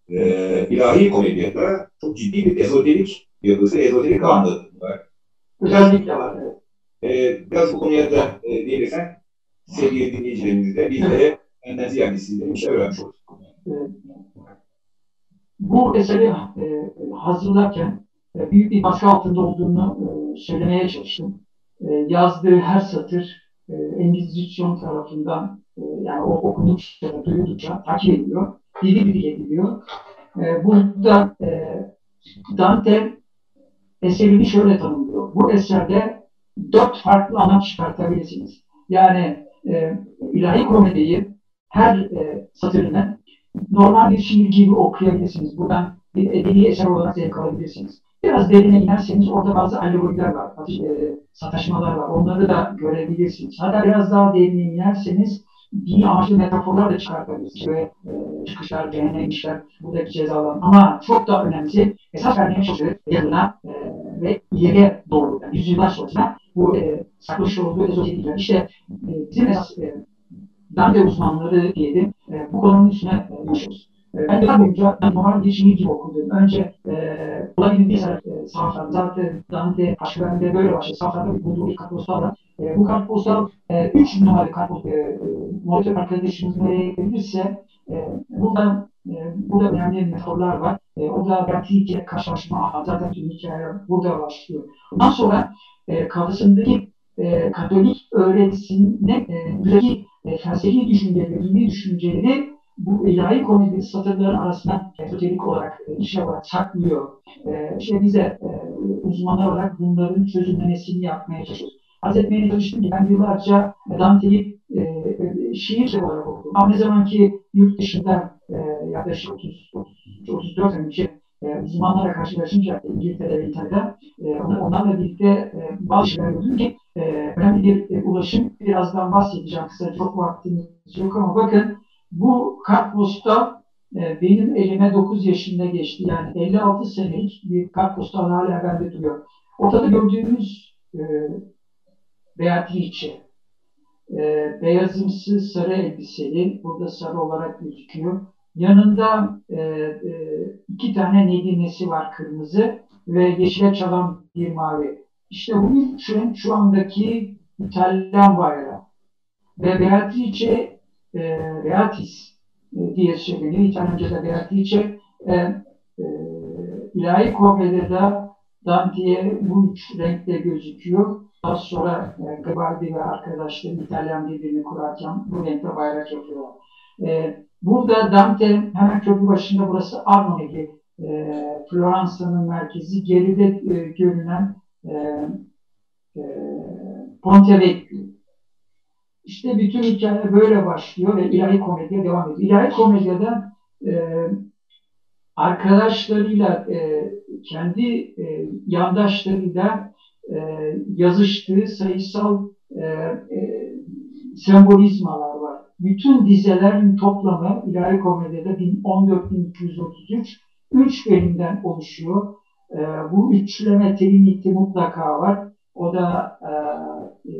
e, ilahi komedyada çok ciddi bir ezoterik yapısı, ezoterik anlatım var. Özellikle var. E, biraz bu konuya da e, değinirsen sevgili dinleyicilerimizle biz de benden ziyadesiyle bir şey öğrenmiş oluruz. Evet. Bu eseri e, hazırlarken e, büyük bir baskı altında olduğunu e, söylemeye çalıştım. E, yazdığı her satır e, Engizisyon tarafından e, yani o okudukça, duyudukça takip ediliyor, dili dili ediliyor. E, burada e, Dante eserini şöyle tanımlıyor. Bu eserde dört farklı anlam çıkartabilirsiniz. Yani e, ilahi komediyi her e, satırını normal bir şiir gibi okuyabilirsiniz. Buradan bir edebi eser olarak zevk alabilirsiniz. Biraz derine inerseniz orada bazı alegoriler var, e, sataşmalar var. Onları da görebilirsiniz. Hatta biraz daha derine inerseniz dini amaçlı metaforlar da çıkartabilirsiniz. Böyle e, çıkışlar, cehennem işler, buradaki cezalar. Ama çok daha önemlisi esas vermeye çalıştığı yarına e, ve ileriye doğru, yani yüzyıllar sonrasına bu e, saklamış olduğu ezoterikler. İşte e, bizim esas e, Dante uzmanları diyelim e, bu konunun üstüne e, konuşuyoruz. E, ben yıllar boyunca bir şiir gibi okudum. Önce e, olabildiği e, saflar, zaten Dante Aşkıben'de böyle başladı. Saflarda bulduğu ilk kartpostallar. E, bu kartpostal e, üç numaralı kartpostal, e, monitör arkadaşımız nereye gelirse e, buradan e, burada önemli metaforlar var. E, o da belki karşılaşma, zaten tüm hikaye burada başlıyor. Ondan sonra e, kafasındaki e, Katolik öğretisine e, e, felsefi düşünceleri, dini düşünceleri bu ilahi komedi satırların arasında ezoterik olarak, işe olarak saklıyor. E, işte bize e, uzmanlar olarak bunların çözümlemesini yapmaya çalışıyoruz. Arz etmeye çalıştım ki ben yıllarca Dante'yi e, e, şiir olarak okudum. Ama ne zaman ki yurt dışında e, yaklaşık 30, 30, 34 sene önce e, uzmanlara karşılaşınca İngiltere ve İtalya'da e, onlarla birlikte e, bazı şeyler gördüm ki e, önemli bir e, ulaşım. Birazdan bahsedeceğim kısa çok vaktimiz yok ama bakın bu kartpostal e, benim elime 9 yaşında geçti. Yani 56 senelik bir kartpostal hala bende duruyor. Ortada gördüğümüz e, Beatrice. E, beyazımsı sarı elbiseli. Burada sarı olarak gözüküyor. Yanında e, e, iki tane nedimesi var kırmızı ve yeşile çalan bir mavi. İşte bu üçün şu andaki İtalyan bayrağı. Ve Beatrice e, Beatis e, diye söyleniyor. İtalyanca'da Beatrice e, e, ilahi komedide Dante'ye bu üç renkte gözüküyor. Daha sonra e, Gabardi ve arkadaşları İtalyan birbirini kurarken bu renkte bayrak yapıyorlar. E, burada Dante hemen köprü başında burası Armon'daki e, Floransa'nın merkezi. Geride e, görünen e, e, Ponte Vecchio. İşte bütün hikaye böyle başlıyor ve ilahi komedya devam ediyor. İlahi komedyada e, arkadaşlarıyla, e, kendi e, yandaşlarıyla e, yazıştığı sayısal e, e, sembolizmalar var. Bütün dizelerin toplamı ilahi komedyada 14.233 üç bölümden oluşuyor. E, bu üçleme trinity mutlaka var. O da e, e,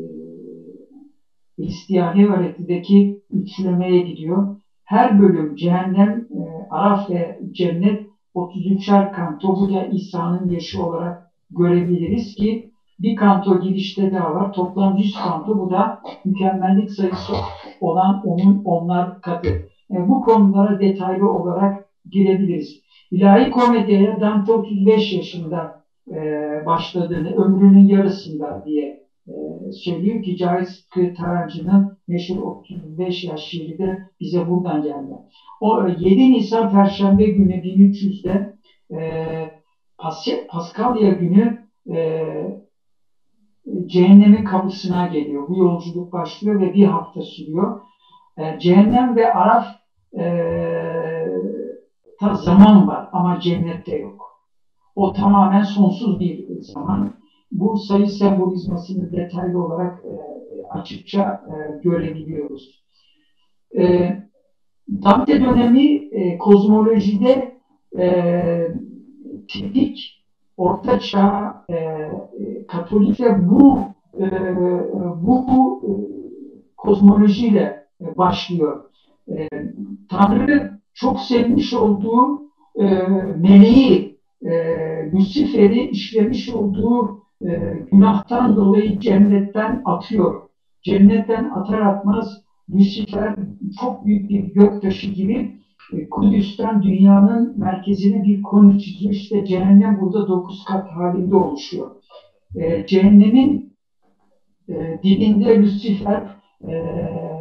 öğretideki üçlemeye gidiyor. Her bölüm cehennem, e, araf ve cennet 33'er kanto. Bu da İsa'nın yaşı olarak görebiliriz ki bir kanto girişte daha var. Toplam 100 kanto. Bu da mükemmellik sayısı olan onun onlar katı. Yani bu konulara detaylı olarak girebiliriz. İlahi komedyaya Dante 35 yaşında e, başladığını, ömrünün yarısında diye e, söylüyor ki Cahit Tarancı'nın meşhur 35 yaş şiiri de bize buradan geldi. O 7 Nisan Perşembe günü 1300'de e, Paskalya günü e, cehennemin kapısına geliyor. Bu yolculuk başlıyor ve bir hafta sürüyor. E, cehennem ve Araf e, ta zaman var ama cennette yok. O tamamen sonsuz bir zaman. Bu sayı sembolizmasını detaylı olarak e, açıkça e, görebiliyoruz. E, Dante dönemi e, kozmolojide e, tipik Orta Çağ e, Katolik'e bu e, bu e, kozmolojiyle e, başlıyor. E, Tanrı çok sevmiş olduğu e, meleği, e, Lucifer'i işlemiş olduğu e, günahtan dolayı cennetten atıyor. Cennetten atar atmaz Lucifer çok büyük bir göktaşı gibi Kudüs'ten dünyanın merkezine bir konu çiziyor. İşte cehennem burada dokuz kat halinde oluşuyor. E, cehennemin e, dibinde Lucifer e,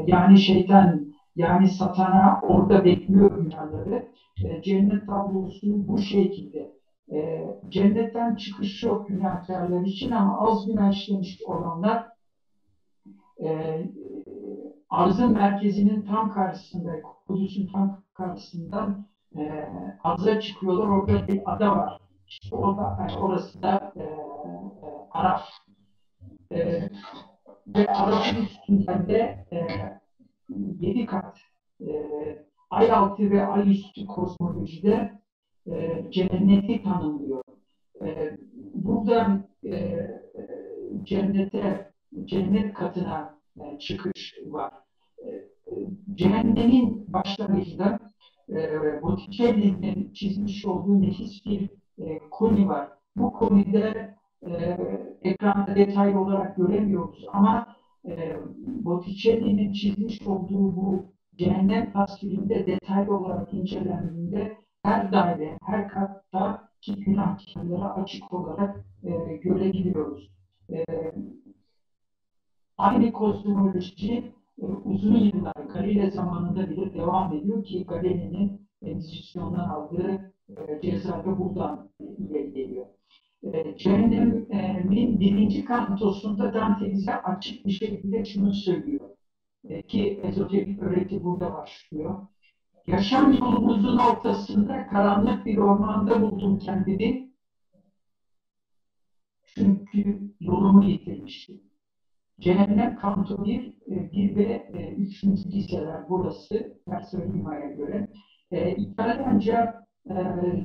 yani şeytan yani satana orada bekliyor günahları. E, cennet tablosu bu şekilde. E, cennetten çıkış yok günahkarlar için ama az günah işlemiş olanlar e, arzın merkezinin tam karşısında, Kudüs'ün tam karşısından e, arza çıkıyorlar. Orada bir ada var. İşte orada, yani orası da e, e, Araf. E, ve Araf'ın üstünden de e, yedi kat e, ay altı ve ay üstü kozmolojide e, cenneti tanımlıyor. E, buradan e, cennete, cennet katına e, çıkış var. E, cehennemin başlangıcında e, Botticelli'nin çizmiş olduğu nefis bir e, koni var. Bu konide e, ekranda detaylı olarak göremiyoruz ama e, Botticelli'nin çizmiş olduğu bu cehennem tasvirinde detaylı olarak incelendiğinde her daire, her katta ki günahkarlara açık olarak e, görebiliyoruz. E, aynı kozmoloji e, uzun yıllar Galile zamanında bile devam ediyor ki Galile'nin Enzisyon'dan aldığı e, buradan geliyor. E, cehennemin birinci kantosunda Dante bize açık bir şekilde şunu söylüyor. E, ki ezoterik öğreti burada başlıyor. Yaşam yolumuzun ortasında karanlık bir ormanda buldum kendimi. Çünkü yolumu yitirmiştim. Cehennem kanto 1, 1 ve 3. liseler burası. Ters Lima'ya göre. E, İtalyanca e,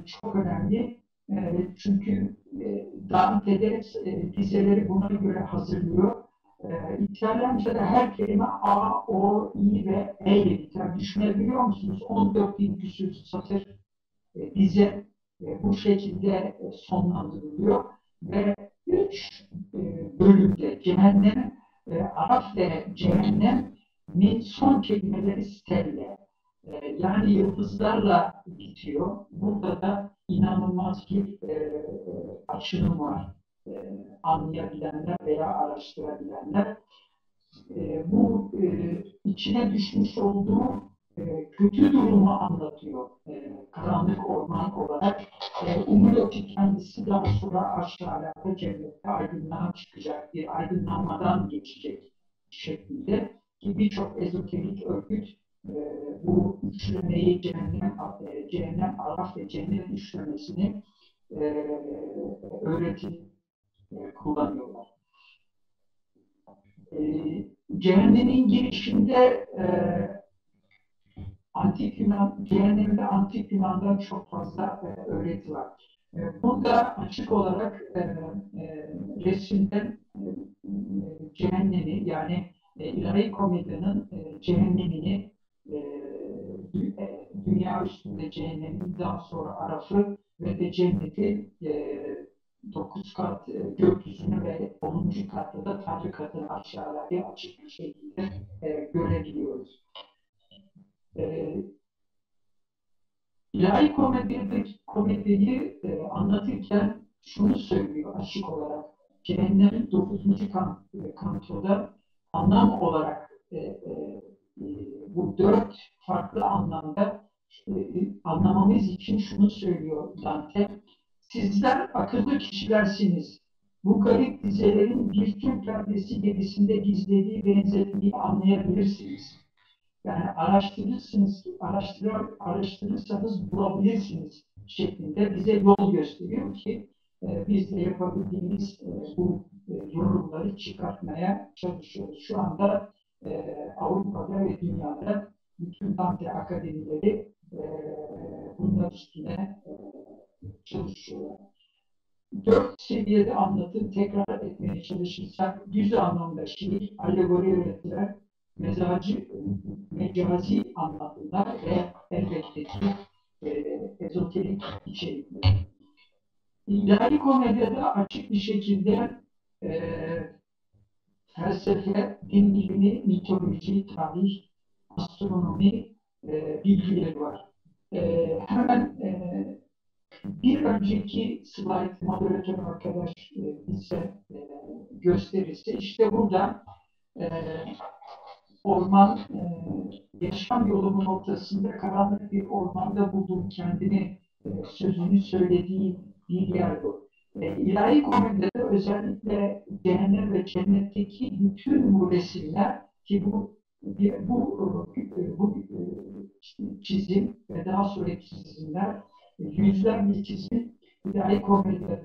çok önemli. E, çünkü e, Dante'de e, dizeleri buna göre hazırlıyor. E, İtalyanca'da her kelime A, O, I ve E biter. Düşünebiliyor musunuz? 14 bin küsur satır e, dize e, bu şekilde e, sonlandırılıyor. Ve üç e, bölümde cehennem, Araf ve cehennemin son kelimeleri stelle. E, yani yıldızlarla bitiyor. Burada da inanılmaz bir e, açılım var. E, anlayabilenler veya araştırabilenler. E, bu e, içine düşmüş olduğu e, kötü durumu anlatıyor. E, karanlık orman olarak. E, umuyor ki kendisi daha sonra aşağılarda cennette aydınlığa çıkacak, bir aydınlanmadan geçecek şeklinde ki birçok ezoterik örgüt e, bu üçlemeyi cehennem, e, cehennem, araf ve cennet üçlemesini e, öğretim e, kullanıyorlar. E, cehennemin girişinde e, antik Yunan, cehennemde antik Yunan'dan çok fazla e, öğreti var. E, burada açık olarak e, e, resimden e, cehennemi yani e, ilahi komedyanın e, cehennemini e, e, dünya üstünde cehennemin daha sonra arafı ve de cenneti e, 9 kat e, gökyüzünü ve 10. katta da Tanrı katını aşağıya açık bir şekilde e, görebiliyoruz. E, ilahi komedideki komediyi e, anlatırken şunu söylüyor açık olarak. cehennemin 9. Kant, kantoda anlam olarak e, e, bu dört farklı anlamda e, anlamamız için şunu söylüyor Dante. Sizler akıllı kişilersiniz. Bu garip dizelerin bir tüm perdesi gerisinde gizlediği benzerliği anlayabilirsiniz. Yani araştırırsınız, araştırır, araştırırsanız bulabilirsiniz şeklinde bize yol gösteriyor ki e, biz de yapabildiğimiz e, bu e, yorumları çıkartmaya çalışıyoruz. Şu anda e, Avrupa'da ve dünyada bütün Dante akademileri e, bunlar üstüne e, çalışıyorlar. Dört seviyede anlatım tekrar etmeye çalışırsak düz anlamda şiir, alegori öğretiler, mezacı, mecazi anlatımlar ve elbette ki e, ezoterik içerikler. İlahi komedyada açık bir şekilde e, felsefe, din bilimi, mitoloji, tarih, astronomi e, bilgileri var. E, hemen e, bir önceki slide moderatör arkadaş e, bize e, gösterirse işte burada e, orman e, yaşam yolumun ortasında karanlık bir ormanda bulduğum kendini e, sözünü söylediği bir yer bu. E, ilahi komünde özellikle cehennem ve cennetteki bütün bu resimler ki bu bu, bu, bu çizim ve daha sonraki çizimler yüzlerce çizim ilahi komedide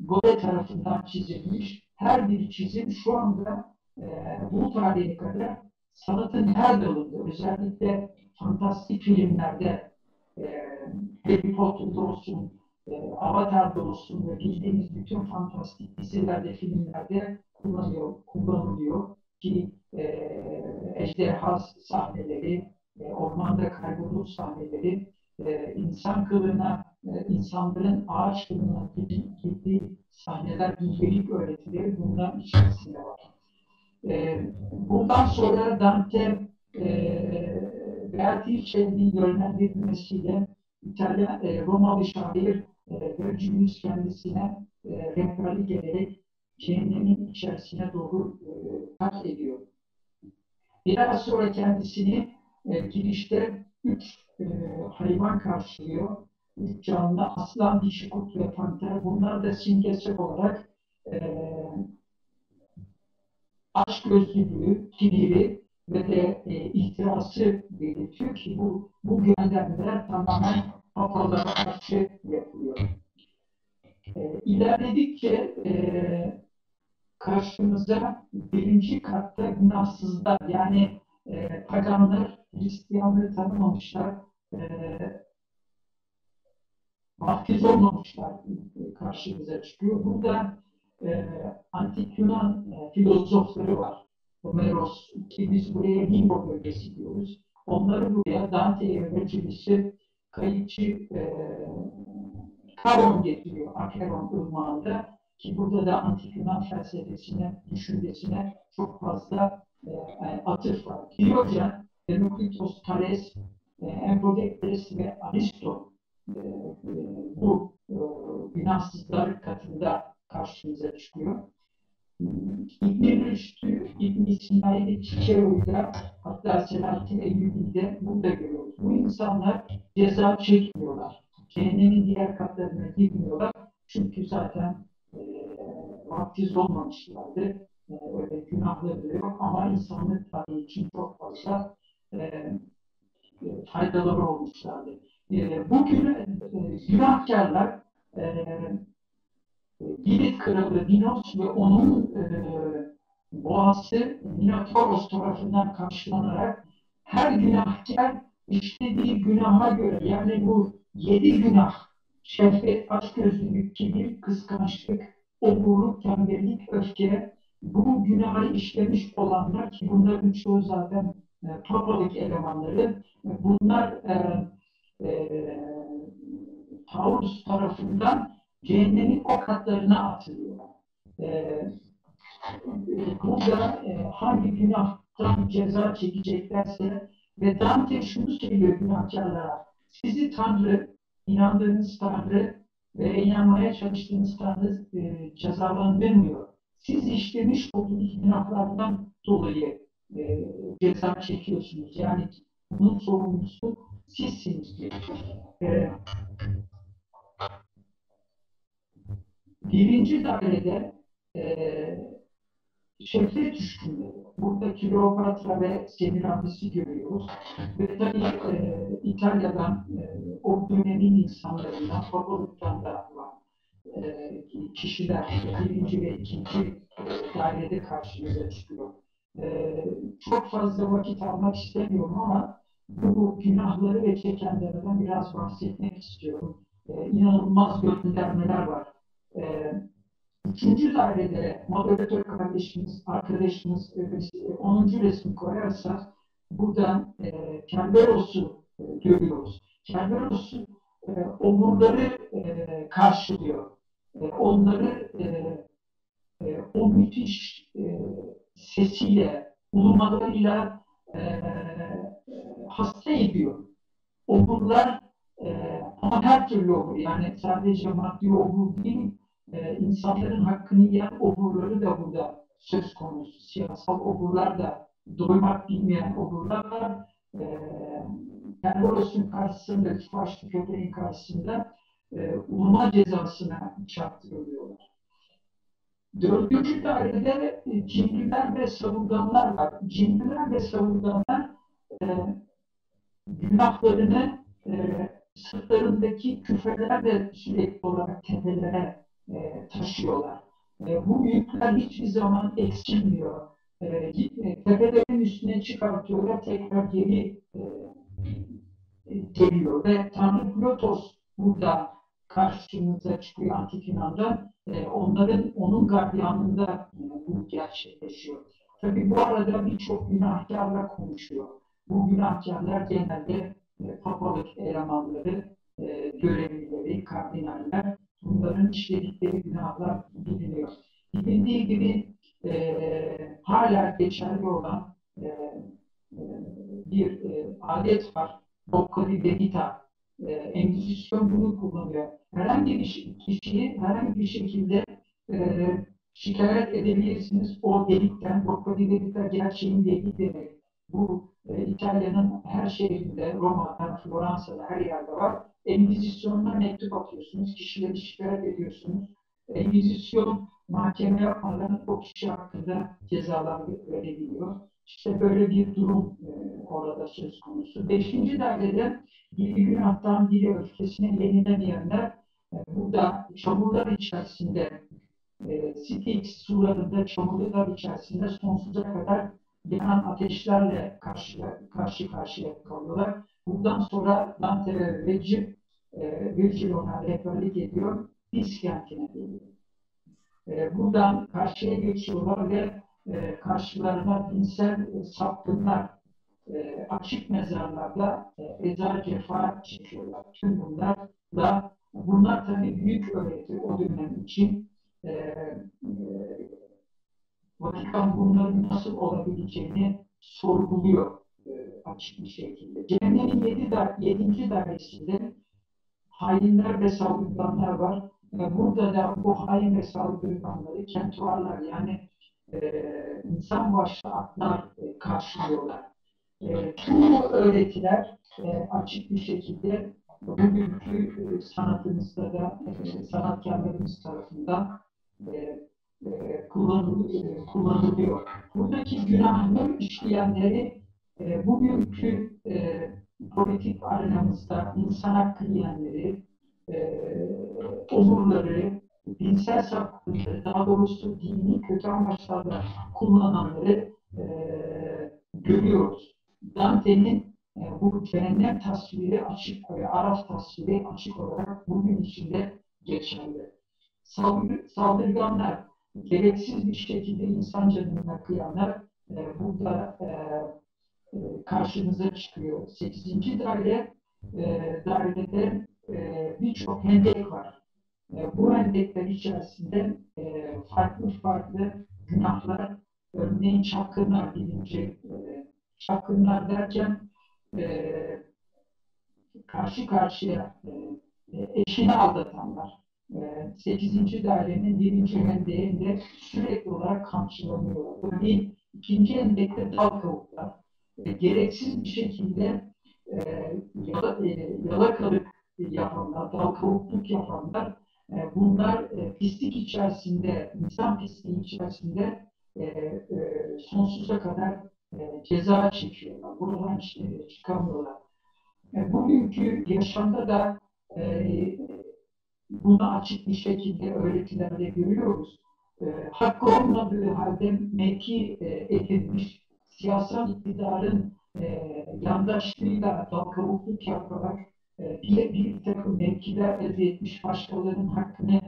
Gole tarafından çizilmiş. Her bir çizim şu anda e, bu tarihe kadar sanatın her dalında özellikle fantastik filmlerde e, Harry Potter'da olsun, e, Avatar'da olsun ve bildiğimiz bütün fantastik dizilerde, filmlerde kullanıyor, kullanılıyor ki e, ejderha sahneleri, e, ormanda kaybolur sahneleri, e, insan kılığına, e, insanların ağaç kılığına gittiği sahneler, bilgelik öğretileri bunların içerisinde var. E, bundan sonra Dante e, Beatrice'nin yönlendirilmesiyle İtalyan, e, Romalı şair e, Virginius kendisine e, rehberlik ederek cehennemin içerisine doğru e, ediyor. Biraz sonra kendisini e, girişte üç e, hayvan karşılıyor. Üç canlı, aslan, dişi kurt ve panter. Bunlar da simgesel olarak e, aşk gözlülüğü, kibiri ve de e, ihtirası belirtiyor ki bu, bu göndermeler tamamen papalara karşı yapılıyor. E, ilerledikçe e, karşımıza birinci katta günahsızlar yani e, paganlar Hristiyanlığı tanımamışlar, e, vaftiz olmamışlar e, karşımıza çıkıyor. Burada e, antik Yunan e, filozofları var. Homeros ki biz buraya Limbo bölgesi diyoruz. Onları buraya Dante'ye ve Virgilis'i kayıkçı e, Karon getiriyor Akeron ırmağında ki burada da antik Yunan felsefesine, düşüncesine çok fazla e, atıf var. Diyojen, Demokritos, Thales, e, Empedokles ve Aristo e, e, bu e, günahsızlar katında karşımıza çıkıyor. İbn-i Rüştü, İbn-i İsmail'i Çiçero'yla hatta Selahattin Eyyubi'de burada görüyoruz. Bu insanlar ceza çekmiyorlar. Cehennemin diğer katlarına girmiyorlar. Çünkü zaten e, vaftiz olmamışlardı. E, öyle günahları yok ama insanlık tarihi için çok fazla e, e, faydaları olmuşlardı. E, bugün e, günahkarlar e, Girit kralı Minos ve onun e, boğası Minotaurus tarafından karşılanarak her günahkar işlediği günaha göre yani bu yedi günah şehvet, açgözlülük, kibir, kıskançlık, oburluk, tembellik, öfke bu günahı işlemiş olanlar ki bunların çoğu zaten e, papalık elemanları bunlar e, e, Taurus tarafından cehennemin o katlarına atılıyorlar. Ee, burada e, hangi günahtan ceza çekeceklerse ve Dante şunu söylüyor günahkarlara, sizi Tanrı, inandığınız Tanrı ve inanmaya çalıştığınız Tanrı e, cezalandırmıyor. siz işlemiş olduğunuz günahlardan dolayı e, ceza çekiyorsunuz. Yani bunun sorumlusu sizsiniz diyor. E, birinci dairede e, şehvet düşkünleri. Burada Kleopatra ve Semiramis'i görüyoruz. Ve tabii e, İtalya'dan e, o dönemin insanlarından, babalıktan da var e, kişiler birinci ve ikinci e, dairede karşımıza çıkıyor. E, çok fazla vakit almak istemiyorum ama bu günahları ve çekenlerden biraz bahsetmek istiyorum. E, inanılmaz göndermeler var. E, Üçüncü dairede moderatör kardeşimiz, arkadaşımız 10. E, resim koyarsa buradan e, Kerberos'u e, görüyoruz. Kerberos'u e, omurları e, karşılıyor. E, onları e, e, o müthiş e, sesiyle, ulumalarıyla e, hasta ediyor. Omurlar e, ama her türlü olur. Yani sadece maddi omur değil, e, insanların hakkını yiyen oburları da burada söz konusu. Siyasal oburlar da, doymak bilmeyen oburlar da e, teröristün karşısında, başlı köpeğin karşısında e, uluma cezasına çarptırılıyorlar. Dördüncü dairede e, cimriler ve savurganlar var. Cimriler ve savurganlar e, günahlarını e, sırtlarındaki küfelerle sürekli olarak tepelere e, taşıyorlar. E, bu yükler hiçbir zaman eksilmiyor. E, e, tepelerin üstüne çıkartıyorlar, tekrar geri e. Ve Tanrı Plotos burada karşımıza çıkıyor Antik Yunan'da. E, onların, onun gardiyanında e, bu gerçekleşiyor. Tabi bu arada birçok günahkarla konuşuyor. Bu günahkarlar genelde e, papalık elemanları, e, görevlileri, kardinaller bunların işledikleri günahlar biliniyor. Bilindiği gibi e, hala geçerli olan e, e, bir e, adet var. Boccoli Vegita. E, Engizisyon bunu kullanıyor. Herhangi bir kişiyi herhangi bir şekilde e, şikayet edebilirsiniz o delikten. Boccoli Vegita gerçeğin deliği demek. Bu e, İtalya'nın her şehrinde, Roma'da, Floransa'da her yerde var. Engizisyonuna mektup atıyorsunuz, kişileri şikayet ediyorsunuz. Engizisyon mahkeme yapmadan o kişi hakkında cezalar verebiliyor. İşte böyle bir durum e, orada söz konusu. Beşinci dairede biri günahtan biri öfkesine yenilemeyenler e, burada çamurlar içerisinde e, Styx sularında çamurlar içerisinde sonsuza kadar yanan ateşlerle karşı, karşı karşıya kalıyorlar. Bundan sonra Dante ve Virgil, e, Virgil ona rehberlik ediyor. Biz kentine geliyor. E, buradan karşıya geçiyorlar ve e, karşılarına dinsel e, sapkınlar e, açık mezarlarda e, eza cefa çekiyorlar. Tüm bunlar da bunlar tabii büyük öğreti o dönem için e, e, Vatikan bunların nasıl olabileceğini sorguluyor e, açık bir şekilde. Cehennemin yedi da, yedinci dairesinde hainler ve saldırganlar var. E, burada da bu hain ve saldırganları kentuarlar yani e, insan başlı atlar e, karşılıyorlar. E, tüm bu öğretiler e, açık bir şekilde bugünkü e, sanatımızda da e, sanatkarlarımız tarafından e, kullanılıyor. Buradaki günahları işleyenleri e, bugünkü e, politik arenamızda insan hakkı yiyenleri, e, omurları, dinsel sapkınları, daha doğrusu dini kötü amaçlarla kullananları e, görüyoruz. Dante'nin e, bu cehennem tasviri açık, e, Aras tasviri açık olarak bugün içinde geçerli. Saldır, saldırganlar, gereksiz bir şekilde insan canına kıyanlar e, burada e, e, karşımıza çıkıyor. Sekizinci daire e, dairede e, birçok hendek var. E, bu hendekler içerisinde e, farklı farklı günahlar, örneğin çapkınlar bilince, e, çapkınlar derken e, karşı karşıya e, eşini aldatanlar, 8. dairenin birinci hendeğinde sürekli olarak kamçılanıyorlar. Örneğin ikinci endekte dal kavuklar e, gereksiz bir şekilde e, yala, e, yalakalık yapanlar, dal kavukluk yapanlar e, bunlar e, pislik içerisinde, insan pisliği içerisinde e, e, sonsuza kadar e, ceza çekiyorlar. Buradan e, çıkamıyorlar. E, bugünkü yaşamda da e, bunu açık bir şekilde öğretilerde görüyoruz. E, hakkı olmadığı halde mevki e, edilmiş siyasal iktidarın e, yandaşlığıyla dalgavukluk yaparak e, bir, bir takım mevkiler elde etmiş, başkalarının hakkını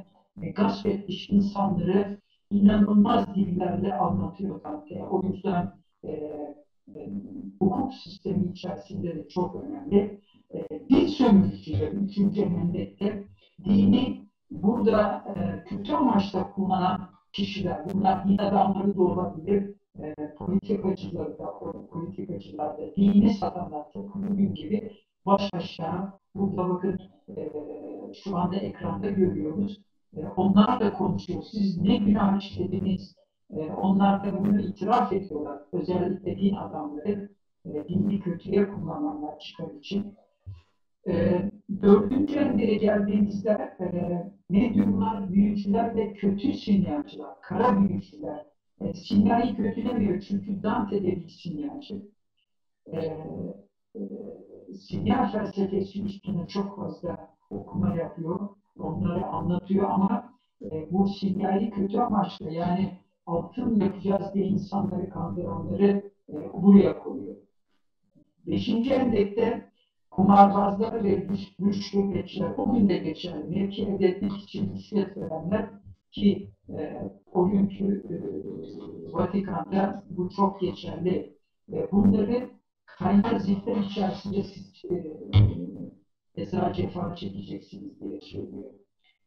e, gasp etmiş insanları inanılmaz dillerle anlatıyor Dante. O yüzden e, e, hukuk sistemi içerisinde de çok önemli. E, din sömürücüleri, üçüncü hendekte dini burada e, kötü amaçla kullanan kişiler, bunlar din adamları da olabilir, e, politikacıları da, politikacılar da, dini satanlar, tıpkı bugün gibi baş aşağı, burada bakın e, şu anda ekranda görüyoruz. E, onlar da konuşuyor. Siz ne günah işlediniz? E, onlar da bunu itiraf ediyorlar. Özellikle din adamları, e, dini kötüye kullananlar çıkar için. E, dördüncü endeye geldiğimizde e, medyumlar, büyücüler ve kötü sinyalcılar, kara büyücüler. E, sinyali kötülemiyor çünkü Dante de bir sinyalcı. E, e, sinyal felsefesi üstüne çok fazla okuma yapıyor. Onları anlatıyor ama e, bu sinyali kötü amaçlı yani altın yapacağız diye insanları kandıranları e, buraya koyuyor. Beşinci endekte kumarbazlar ve güçlü geçer, o gün de geçer. Mevki elde etmek için rüşvet verenler ki e, o günkü e, Vatikan'da bu çok geçerli. E, bunları kaynar zifter içerisinde siz e, eza cefa çekeceksiniz diye söylüyor.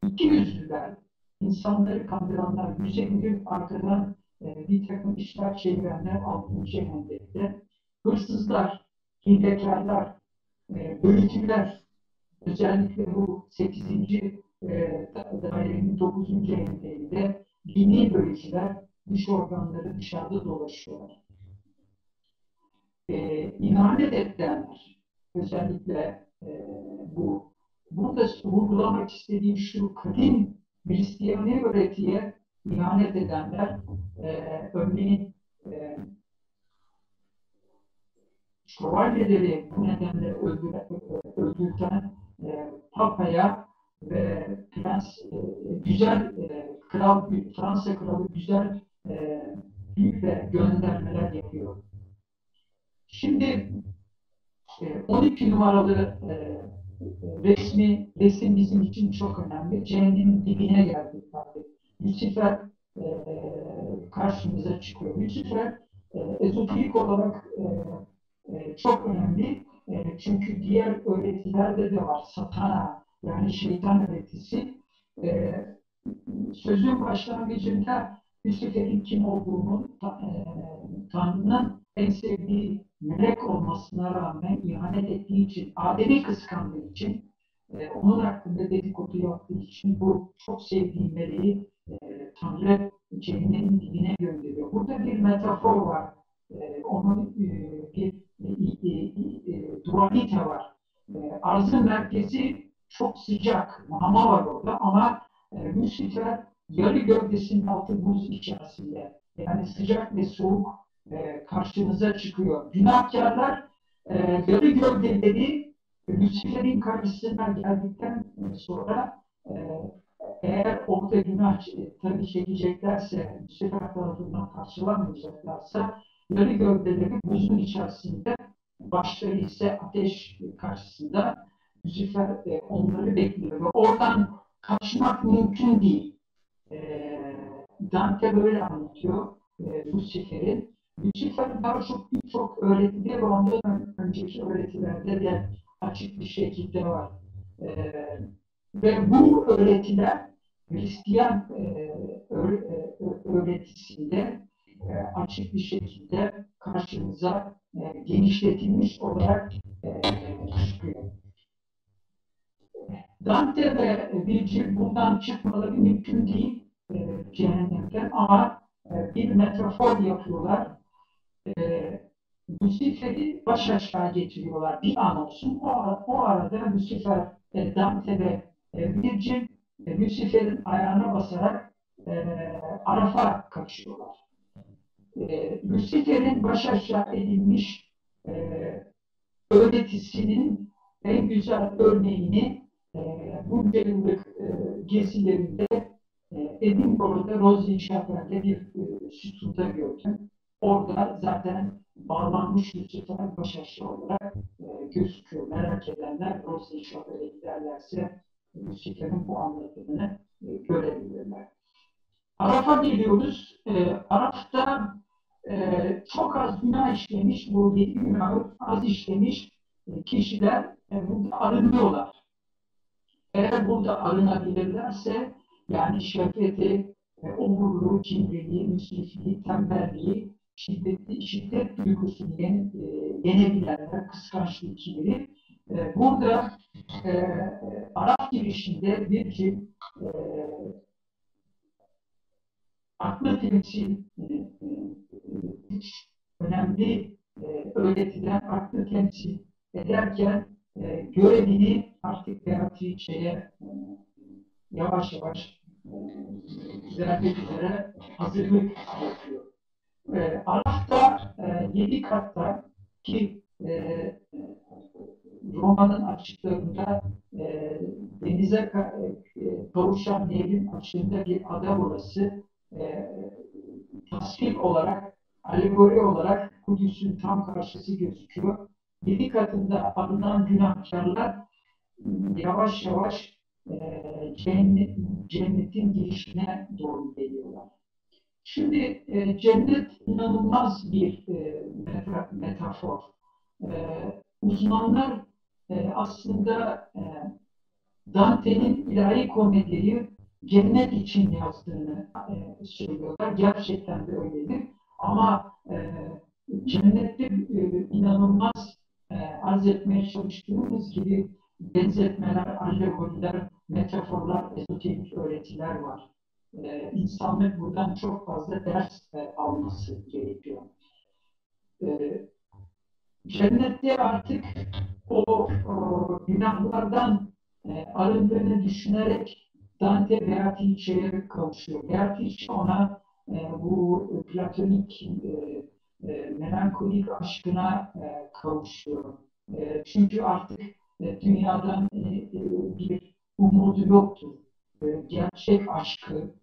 İki yüzlüler, insanları kandıranlar, yüze gülüp arkadan e, bir takım işler çevirenler altıncı hendekte, hırsızlar, hilekarlar, e, bölücüler, özellikle bu 8. E, dairenin 9. endeğinde dini bölücüler dış organları dışarıda dolaşıyorlar. E, ihanet edenler, özellikle e, bu. Burada vurgulamak istediğim şu kadim Hristiyani öğretiye ihanet edenler, e, örneğin e, şövalyeleri bu nedenle öldürten e, Papa'ya ve Prens e, güzel e, kral Fransa kralı güzel e, büyük ve göndermeler yapıyor. Şimdi 12 e, numaralı e, resmi resim bizim için çok önemli. Cehennemin dibine geldik artık. Lucifer e, karşımıza çıkıyor. Lucifer e, ezoterik olarak çok önemli. çünkü diğer öğretilerde de var. Satana yani şeytan öğretisi. sözün başlangıcında Lucifer'in kim olduğunu Tanrı'nın en sevdiği melek olmasına rağmen ihanet ettiği için, Adem'i kıskandığı için, e, onun hakkında dedikodu yaptığı için bu çok sevdiği meleği e, Tanrı cehennemin dibine gönderiyor. Burada bir metafor var. E, onun e, e, e, dualite var. E, arzın merkezi çok sıcak, mama var orada ama Lucifer yarı gövdesinin altı buz içerisinde. Yani sıcak ve soğuk karşımıza çıkıyor. Günahkarlar yarı gövdeleri Lucifer'in karşısına geldikten sonra eğer orada günah tabii çekeceklerse, Lucifer tarafından karşılanmayacaklarsa yarı gövdeleri buzun içerisinde başları ise ateş karşısında Lucifer e, onları bekliyor ve oradan kaçmak mümkün değil. E, Dante böyle anlatıyor e, Lucifer'in Lucifer daha çok birçok öğretide ve ondan önceki öğretilerde de açık bir şekilde var. Ee, ve bu öğretiler Hristiyan e, e öğretisinde e, açık bir şekilde karşımıza e, genişletilmiş olarak e, çıkıyor. Dante ve Virgil bundan çıkmaları mümkün değil e, cehennemden ama e, bir metafor yapıyorlar. E, Lucifer'i baş aşağı getiriyorlar. Bir an olsun. O, o arada Lucifer, e, Dante ve e, Virgil e, Lucifer'in ayağına basarak e, Araf'a kaçıyorlar. E, Lucifer'in baş aşağı edilmiş e, öğretisinin en güzel örneğini e, bunca yıllık e, gezilerimde e, Edinburgh'da Rosie Chapel'de bir e, sütunda gördüm. Orada zaten bağlanmış Lucifer baş aşağı olarak e, gözüküyor. Merak edenler Rosie Chapel'e giderlerse Lucifer'in bu anlatımını e, görebilirler. Araf'a geliyoruz. E, Araf'ta e, çok az günah işlemiş, bu yedi günahı az işlemiş e, kişiler e, burada arınıyorlar. Eğer burada arınabilirlerse yani şehveti, e, omurluğu, cimriliği, müsrifliği, tembelliği, şiddetli, şiddet duygusunu yen, e, yenebilenler, kıskançlık. E, burada e, Arap girişinde bir e, aklı temsil e, e, önemli e, öğretilen aklı temsil ederken görevini artık Beatrice'ye e, yavaş yavaş vermek üzere hazırlık yapıyor. E, Araf'ta yedi katta ki romanın açıklarında denize kavuşan nehrin açığında bir ada burası. E, tasvir olarak, alegori olarak Kudüs'ün tam karşısı gözüküyor. Yedi katında alınan günahkarlar yavaş yavaş e, cennet, cennetin girişine doğru geliyorlar. Şimdi e, cennet inanılmaz bir e, metafor. E, uzmanlar e, aslında e, Dante'nin ilahi komediyi cennet için yazdığını e, söylüyorlar. Gerçekten de öyledir. Ama e, cennette e, inanılmaz e, arz etmeye çalıştığımız gibi benzetmeler, alegoriler, metaforlar, ezoterik öğretiler var. E, insanlık buradan çok fazla ders e, alması gerekiyor. E, cennette artık o, o günahlardan e, arındığını düşünerek Dante Beatrice'ye kavuşuyor. Beatrice ona e, bu platonik e, e, melankolik aşkına e, kavuşuyor. E, çünkü artık e, dünyadan e, e, bir umudu yoktur. E, gerçek aşkı,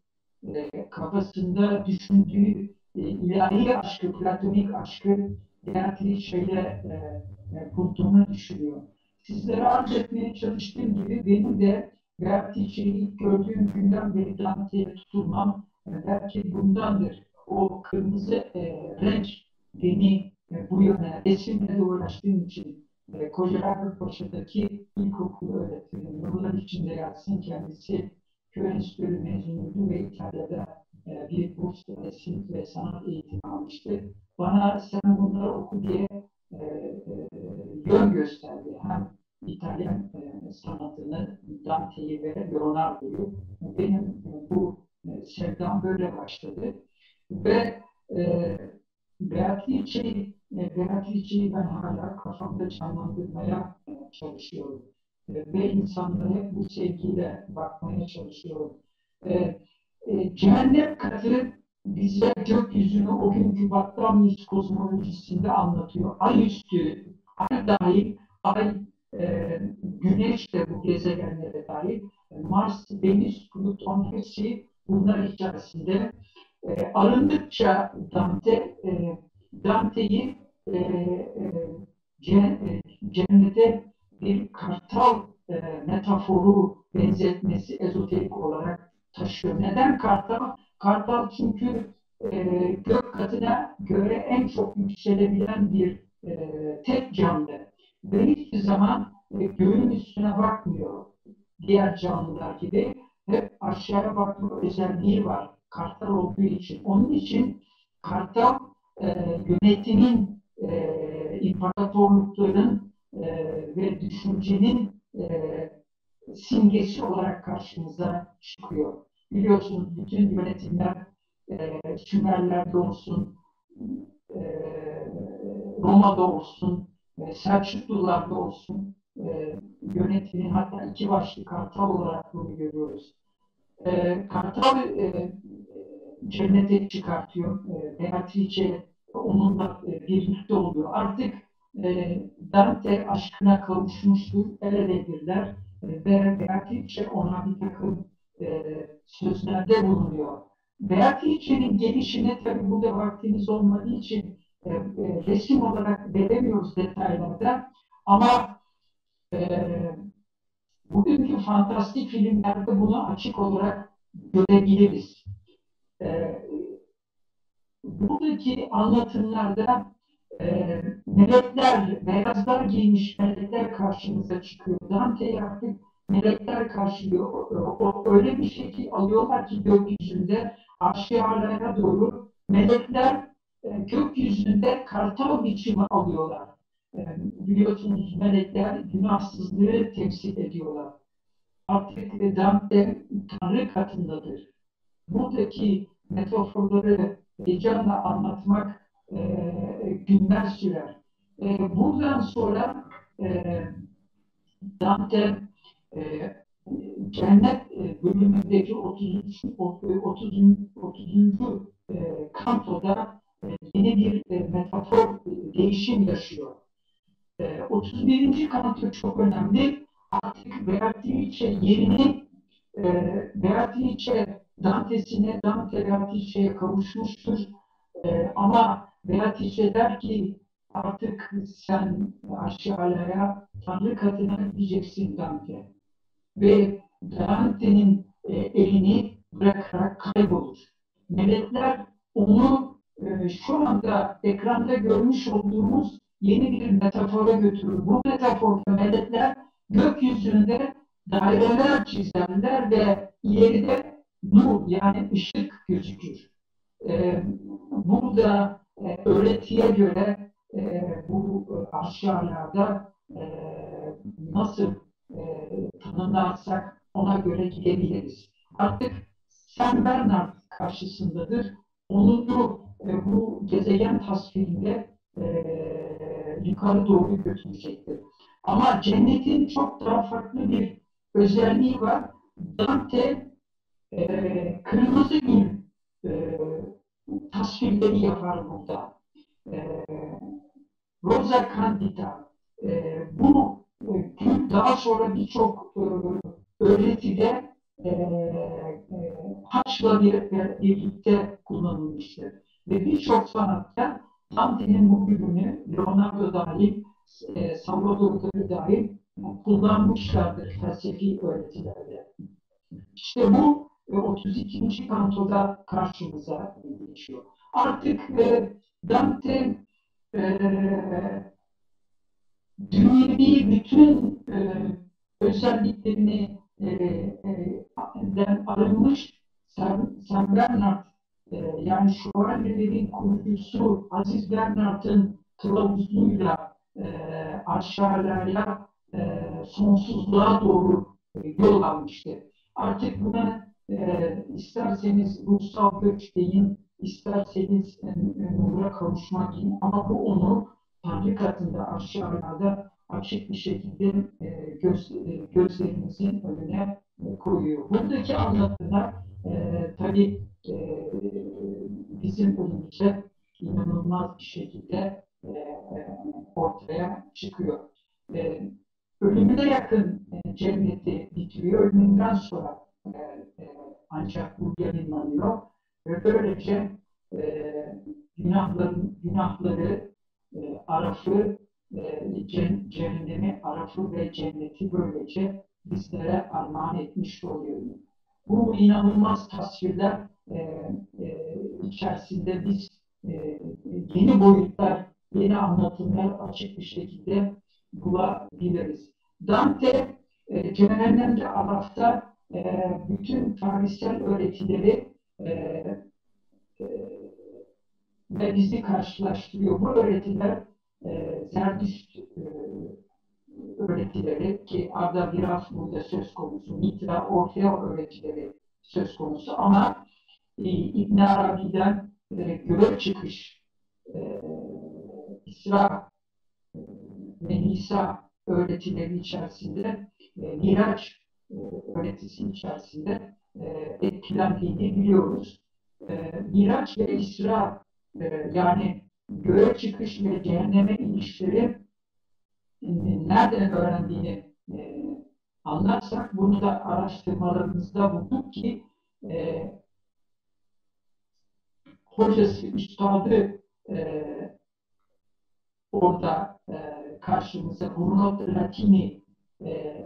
e, kafasında düşündüğü e, ilahi aşkı, platonik aşkı Beatrice ile e, e, kurduğunu düşünüyor. Sizlere arz etmeye çalıştığım gibi benim de Beatrice'yi ilk gördüğüm günden beri Dante'ye tutulmam e, belki bundandır. O kırmızı e, renk beni e, bu yöne resimle de uğraştığım için e, Kocaeli Paşa'daki ilkokul öğretmenim. Yıllar içinde yatsın kendisi köy enstitülü mezunuydu ve İtalya'da e, bir burs resim ve sanat eğitimi almıştı. Bana sen bunları oku diye e, e, yön gösterdi. Hem İtalyan e, sanatını, Dante'yi ve Leonardo'yu. Benim e, bu e, sevdam böyle başladı. Ve e, Beatrice'yi e, Beatrice'yi ben hala kafamda canlandırmaya e, çalışıyorum. E, ve insanlara bu sevgiyle bakmaya çalışıyorum. E, e, cehennem katı bize gökyüzünü o günkü Batlamyus kozmolojisinde anlatıyor. Ay üstü, ay dahil, ay e, güneş de bu gezegenlere dahil. Mars, Venüs, Pluton hepsi bunlar içerisinde e, arındıkça Dante e, Dante'yi e, e, cennete bir kartal metaforu benzetmesi ezoterik olarak taşıyor. Neden kartal? Kartal çünkü gök katına göre en çok yükselebilen bir tek canlı. Ve hiçbir zaman e, göğün üstüne bakmıyor diğer canlılar gibi. Hep aşağıya bakma özelliği var kartal olduğu için. Onun için kartal e, yönetimin, e, imparatorlukların e, ve düşüncenin e, simgesi olarak karşımıza çıkıyor. Biliyorsunuz bütün yönetimler e, Sümerler'de olsun, e, Roma'da olsun, Selçuklular'da olsun e, yönetimin hatta iki başlı kartal olarak bunu görüyoruz. E, kartal e, cennete çıkartıyor. E, Beatrice onunla e, birlikte oluyor. Artık e, Dante aşkına kavuşmuştur, el eledirler ve Beatrice ona bir takım e, sözlerde bulunuyor. Beatrice'nin gelişine tabi burada vaktimiz olmadığı için e, e, resim olarak veremiyoruz detaylarda ama e, bugünkü fantastik filmlerde bunu açık olarak görebiliriz. E, buradaki anlatımlarda e, melekler, beyazlar giymiş melekler karşımıza çıkıyor. Dante'yi artık melekler karşılıyor. O, o, öyle bir şekil alıyorlar ki gökyüzünde aşağılara doğru melekler gökyüzünde kartal biçimi alıyorlar. E, biliyorsunuz melekler günahsızlığı temsil ediyorlar. Artık Dante Tanrı katındadır. Buradaki metaforları heyecanla anlatmak e, günler sürer. E, buradan sonra e, Dante e, cennet e, bölümündeki 30. 30. 30. E, kantoda e, yeni bir e, metafor e, değişim yaşıyor. E, 31. kanto çok önemli. Artık Beatrice yerini e, Beatrice Dante'sine, Dante Beatrice'ye kavuşmuştur. E, ama Beatrice der ki artık sen aşağıya Tanrı katına gideceksin Dante. Ve Dante'nin e, elini bırakarak kaybolur. Melekler onu e, şu anda ekranda görmüş olduğumuz yeni bir metafora götürür. Bu metaforda melekler gökyüzünde daireler çizerler ve ileride nur yani ışık gözükür. E, burada e, öğretiye göre e, bu aşağılarda e, nasıl e, tanımlarsak ona göre gidebiliriz. Artık Saint Bernard karşısındadır. Onu bu gezegen tasvirinde e, yukarı doğru götürecektir. Ama cennetin çok daha farklı bir özelliği var. Dante e, kırmızı gül e, tasvirleri yapar burada. E, Rosa Candida. E, bu e, daha sonra birçok e, öğretide haçla bir, birlikte kullanılmıştır. Ve birçok sanatta Dante'nin bu ürünü Leonardo dahil, e, Salvador dahil kullanmışlardır felsefi öğretilerde. İşte bu 32. E, kantoda karşımıza geçiyor. Artık e, Dante e, dünyevi bütün e, özelliklerini e, e, arınmış Sam e, yani şövalyelerin kurucusu Aziz Bernard'ın kılavuzluğuyla e, aşağılara e, sonsuzluğa doğru e, yol almıştı. Artık buna e, isterseniz ruhsal göç deyin, isterseniz e, nura kavuşmak deyin ama bu onu Tanrı katında aşağılarda açık bir şekilde e, göz, e, gözlerimizin önüne e, koyuyor. Buradaki anlatımlar e, tabii e, bizim önümüze inanılmaz bir şekilde e, ortaya çıkıyor. E, ölümüne yakın e, cenneti bitiriyor. Ölümünden sonra e, e, ancak bu yayınlanıyor. Ve böylece e, günahların, günahları, e, arafı, e, cehennemi, arafı ve cenneti böylece bizlere armağan etmiş oluyor. Bu inanılmaz tasvirler e, e, içerisinde biz e, yeni boyutlar, yeni anlatımlar açık bir şekilde bulabiliriz. Dante e, cehennemde Araf'ta e, bütün tarihsel öğretileri e, e, ve bizi karşılaştırıyor. Bu öğretiler e, Zerdüşt e, öğretileri ki Arda biraz burada söz konusu, Mitra, Orfeo öğretileri söz konusu ama İbn Arabi'den e, göğe çıkış, e, İsra e, ve Nisa öğretileri içerisinde e, Miraç e, öğretisi içerisinde e, etkilendiğini biliyoruz. E, Miraç ve İsra e, yani göğe çıkış ve cehenneme inişleri e, nereden öğrendiğini e, anlarsak bunu da araştırmalarımızda bulduk ki e, hocası, üstadı e, orada e, karşımıza Bruno Latini e,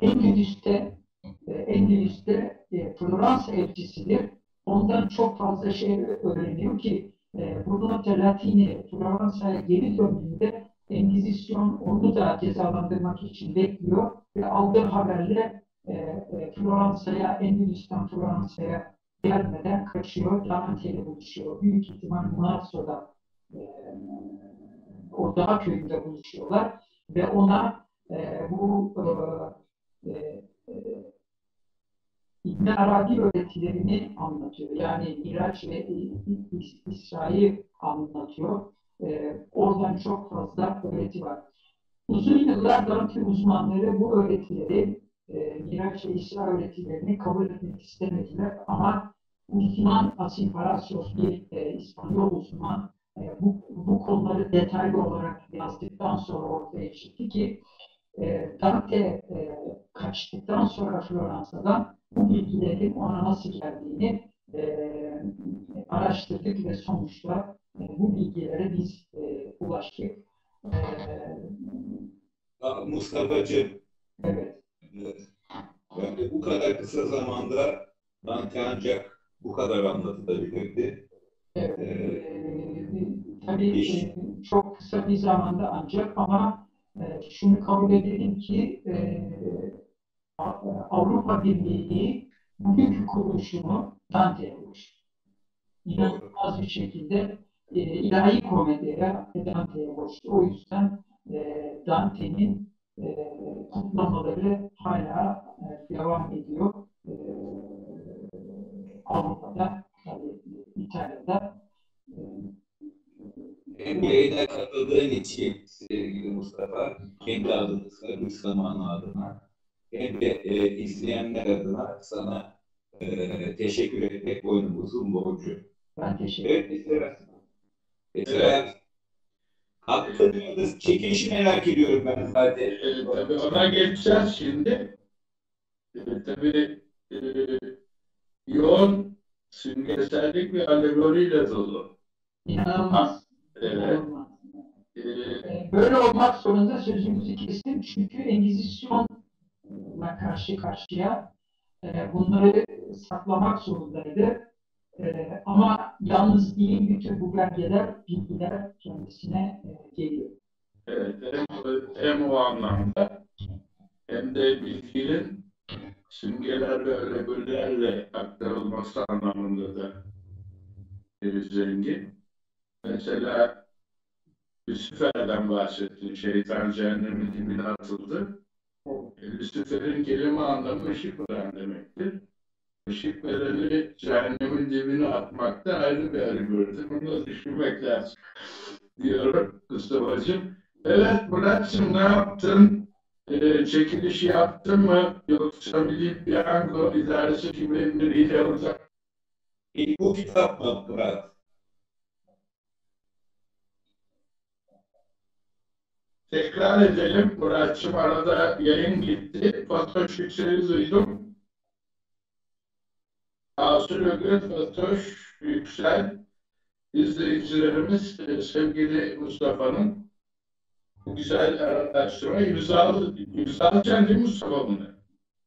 Endülüs'te e, Endülüs'te e, Florans elçisidir. Ondan çok fazla şey öğreniyor ki e, Bruno Latini Floransa'ya geri döndüğünde Engizisyon onu da cezalandırmak için bekliyor ve aldığı haberle e, e, Floransa'ya, Endülüs'ten Floransa'ya gelmeden kaçıyor, Dante ile buluşuyor. Büyük ihtimal Munasso'da e, o dağ köyünde buluşuyorlar ve ona e, bu e, e, İbn Arabi öğretilerini anlatıyor. Yani İraç ve İsra'yı anlatıyor. E, oradan çok fazla öğreti var. Uzun yıllar Dante uzmanları bu öğretileri, e, Miraç ve İsra öğretilerini kabul etmek istemediler ama Müslüman Asil Parasyos bir e, İspanyol uzman e, bu, bu konuları detaylı olarak yazdıktan sonra ortaya çıktı ki e, Dante e, kaçtıktan sonra Floransa'dan bu bilgilerin ona nasıl geldiğini e, araştırdık ve sonuçta bu bilgilere biz e, ulaştık. E, Mustafa'cığım, evet. Yani bu kadar kısa zamanda Dante ancak bu kadar anlatılabilirdi. Evet. Ee, tabii e, çok kısa bir zamanda ancak ama e, şunu kabul edelim ki e, Avrupa Birliği bugünkü kuruluşunu Dante'ye oluştu. İnanılmaz bir şekilde e, ilahi komediye Dante'ye borçlu. O yüzden e, Dante'nin e, kutlamaları hala e, devam ediyor. E, Avrupa'da, tabii İtalya'da. E, NBA'de katıldığın için sevgili Mustafa, kendi adınıza, Müslüman adına hem de e, izleyenler adına sana e, teşekkür etmek boynumuzun borcu. Ben teşekkür ederim. Evet, Esra, Hakkında çekilişi merak ediyorum ben zaten. Tabii ona geçeceğiz şimdi. E, tabii e, yoğun simgesellik ve alegoriyle dolu. İnanılmaz. Evet. İnanılmaz. E, E, Böyle olmak zorunda sözümüzü kestim çünkü Engizisyon'la karşı karşıya e, bunları saklamak zorundaydı. E, ama yalnız değil, bütün bu belgeler, bilgiler kendisine e, geliyor. evet, hem, hem o anlamda hem de bilginin simgeler ve alegorilerle aktarılması anlamında da bir zengin. Mesela Lucifer'den bahsettin. Şeytan cehennemin dibine atıldı. E, Lucifer'in kelime anlamı ışık veren demektir. Işık vereni cehennemin dibine atmak da ayrı bir alegoridir. Bunu düşünmek lazım diyorum Mustafa'cığım. Evet Murat'cığım ne yaptın? Ee, çekiliş yaptın mı? Yoksa Milli Piyango İdaresi kimliğiyle uzak? İlk bu kitap mı Murat? Tekrar edelim. Murat'cığım arada yayın gitti. Fatoş Yüksel'i duydum. Ögret Fatoş Yüksel izleyicilerimiz e, sevgili Mustafa'nın bu güzel araştırma imzalı, imzalı kendi Mustafa bunu.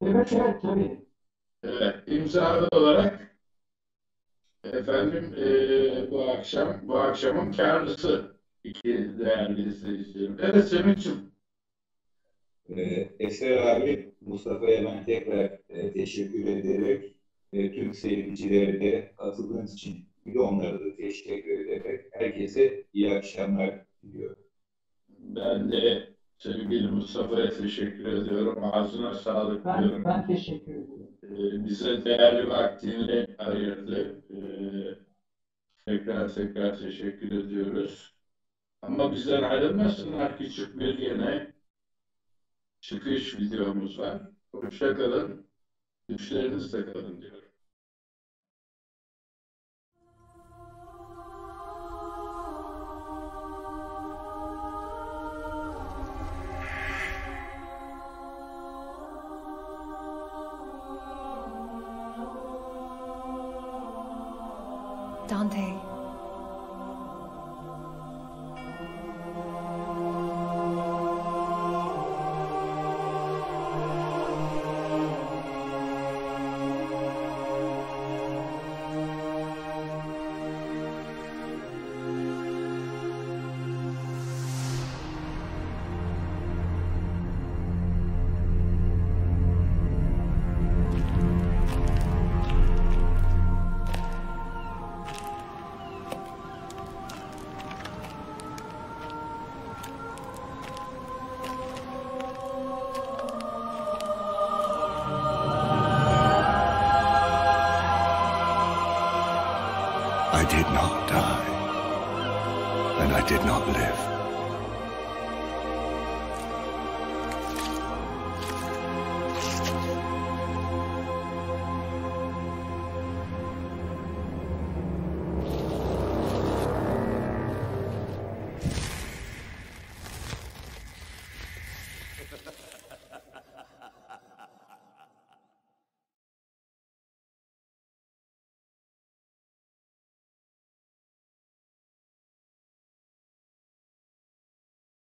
Evet, evet, tabii. Evet, imzalı olarak efendim e, bu akşam bu akşamın karlısı iki değerli izleyicilerim. Evet Sevinç'im. Ee, Eser abi, Mustafa'ya ben tekrar e, teşekkür ederek e, tüm seyircilerine katıldığınız için bir de onlara da teşekkür ederek herkese iyi akşamlar diliyorum. Ben de sevgili Mustafa'ya teşekkür ediyorum. Ağzına sağlık Ben, diyorum. ben teşekkür ederim. bize değerli vaktini ayırdı. E, tekrar tekrar teşekkür ediyoruz. Ama bizden ayrılmasınlar küçük bir yine çıkış videomuz var. Hoşçakalın. Düşlerinizle kalın diyorum.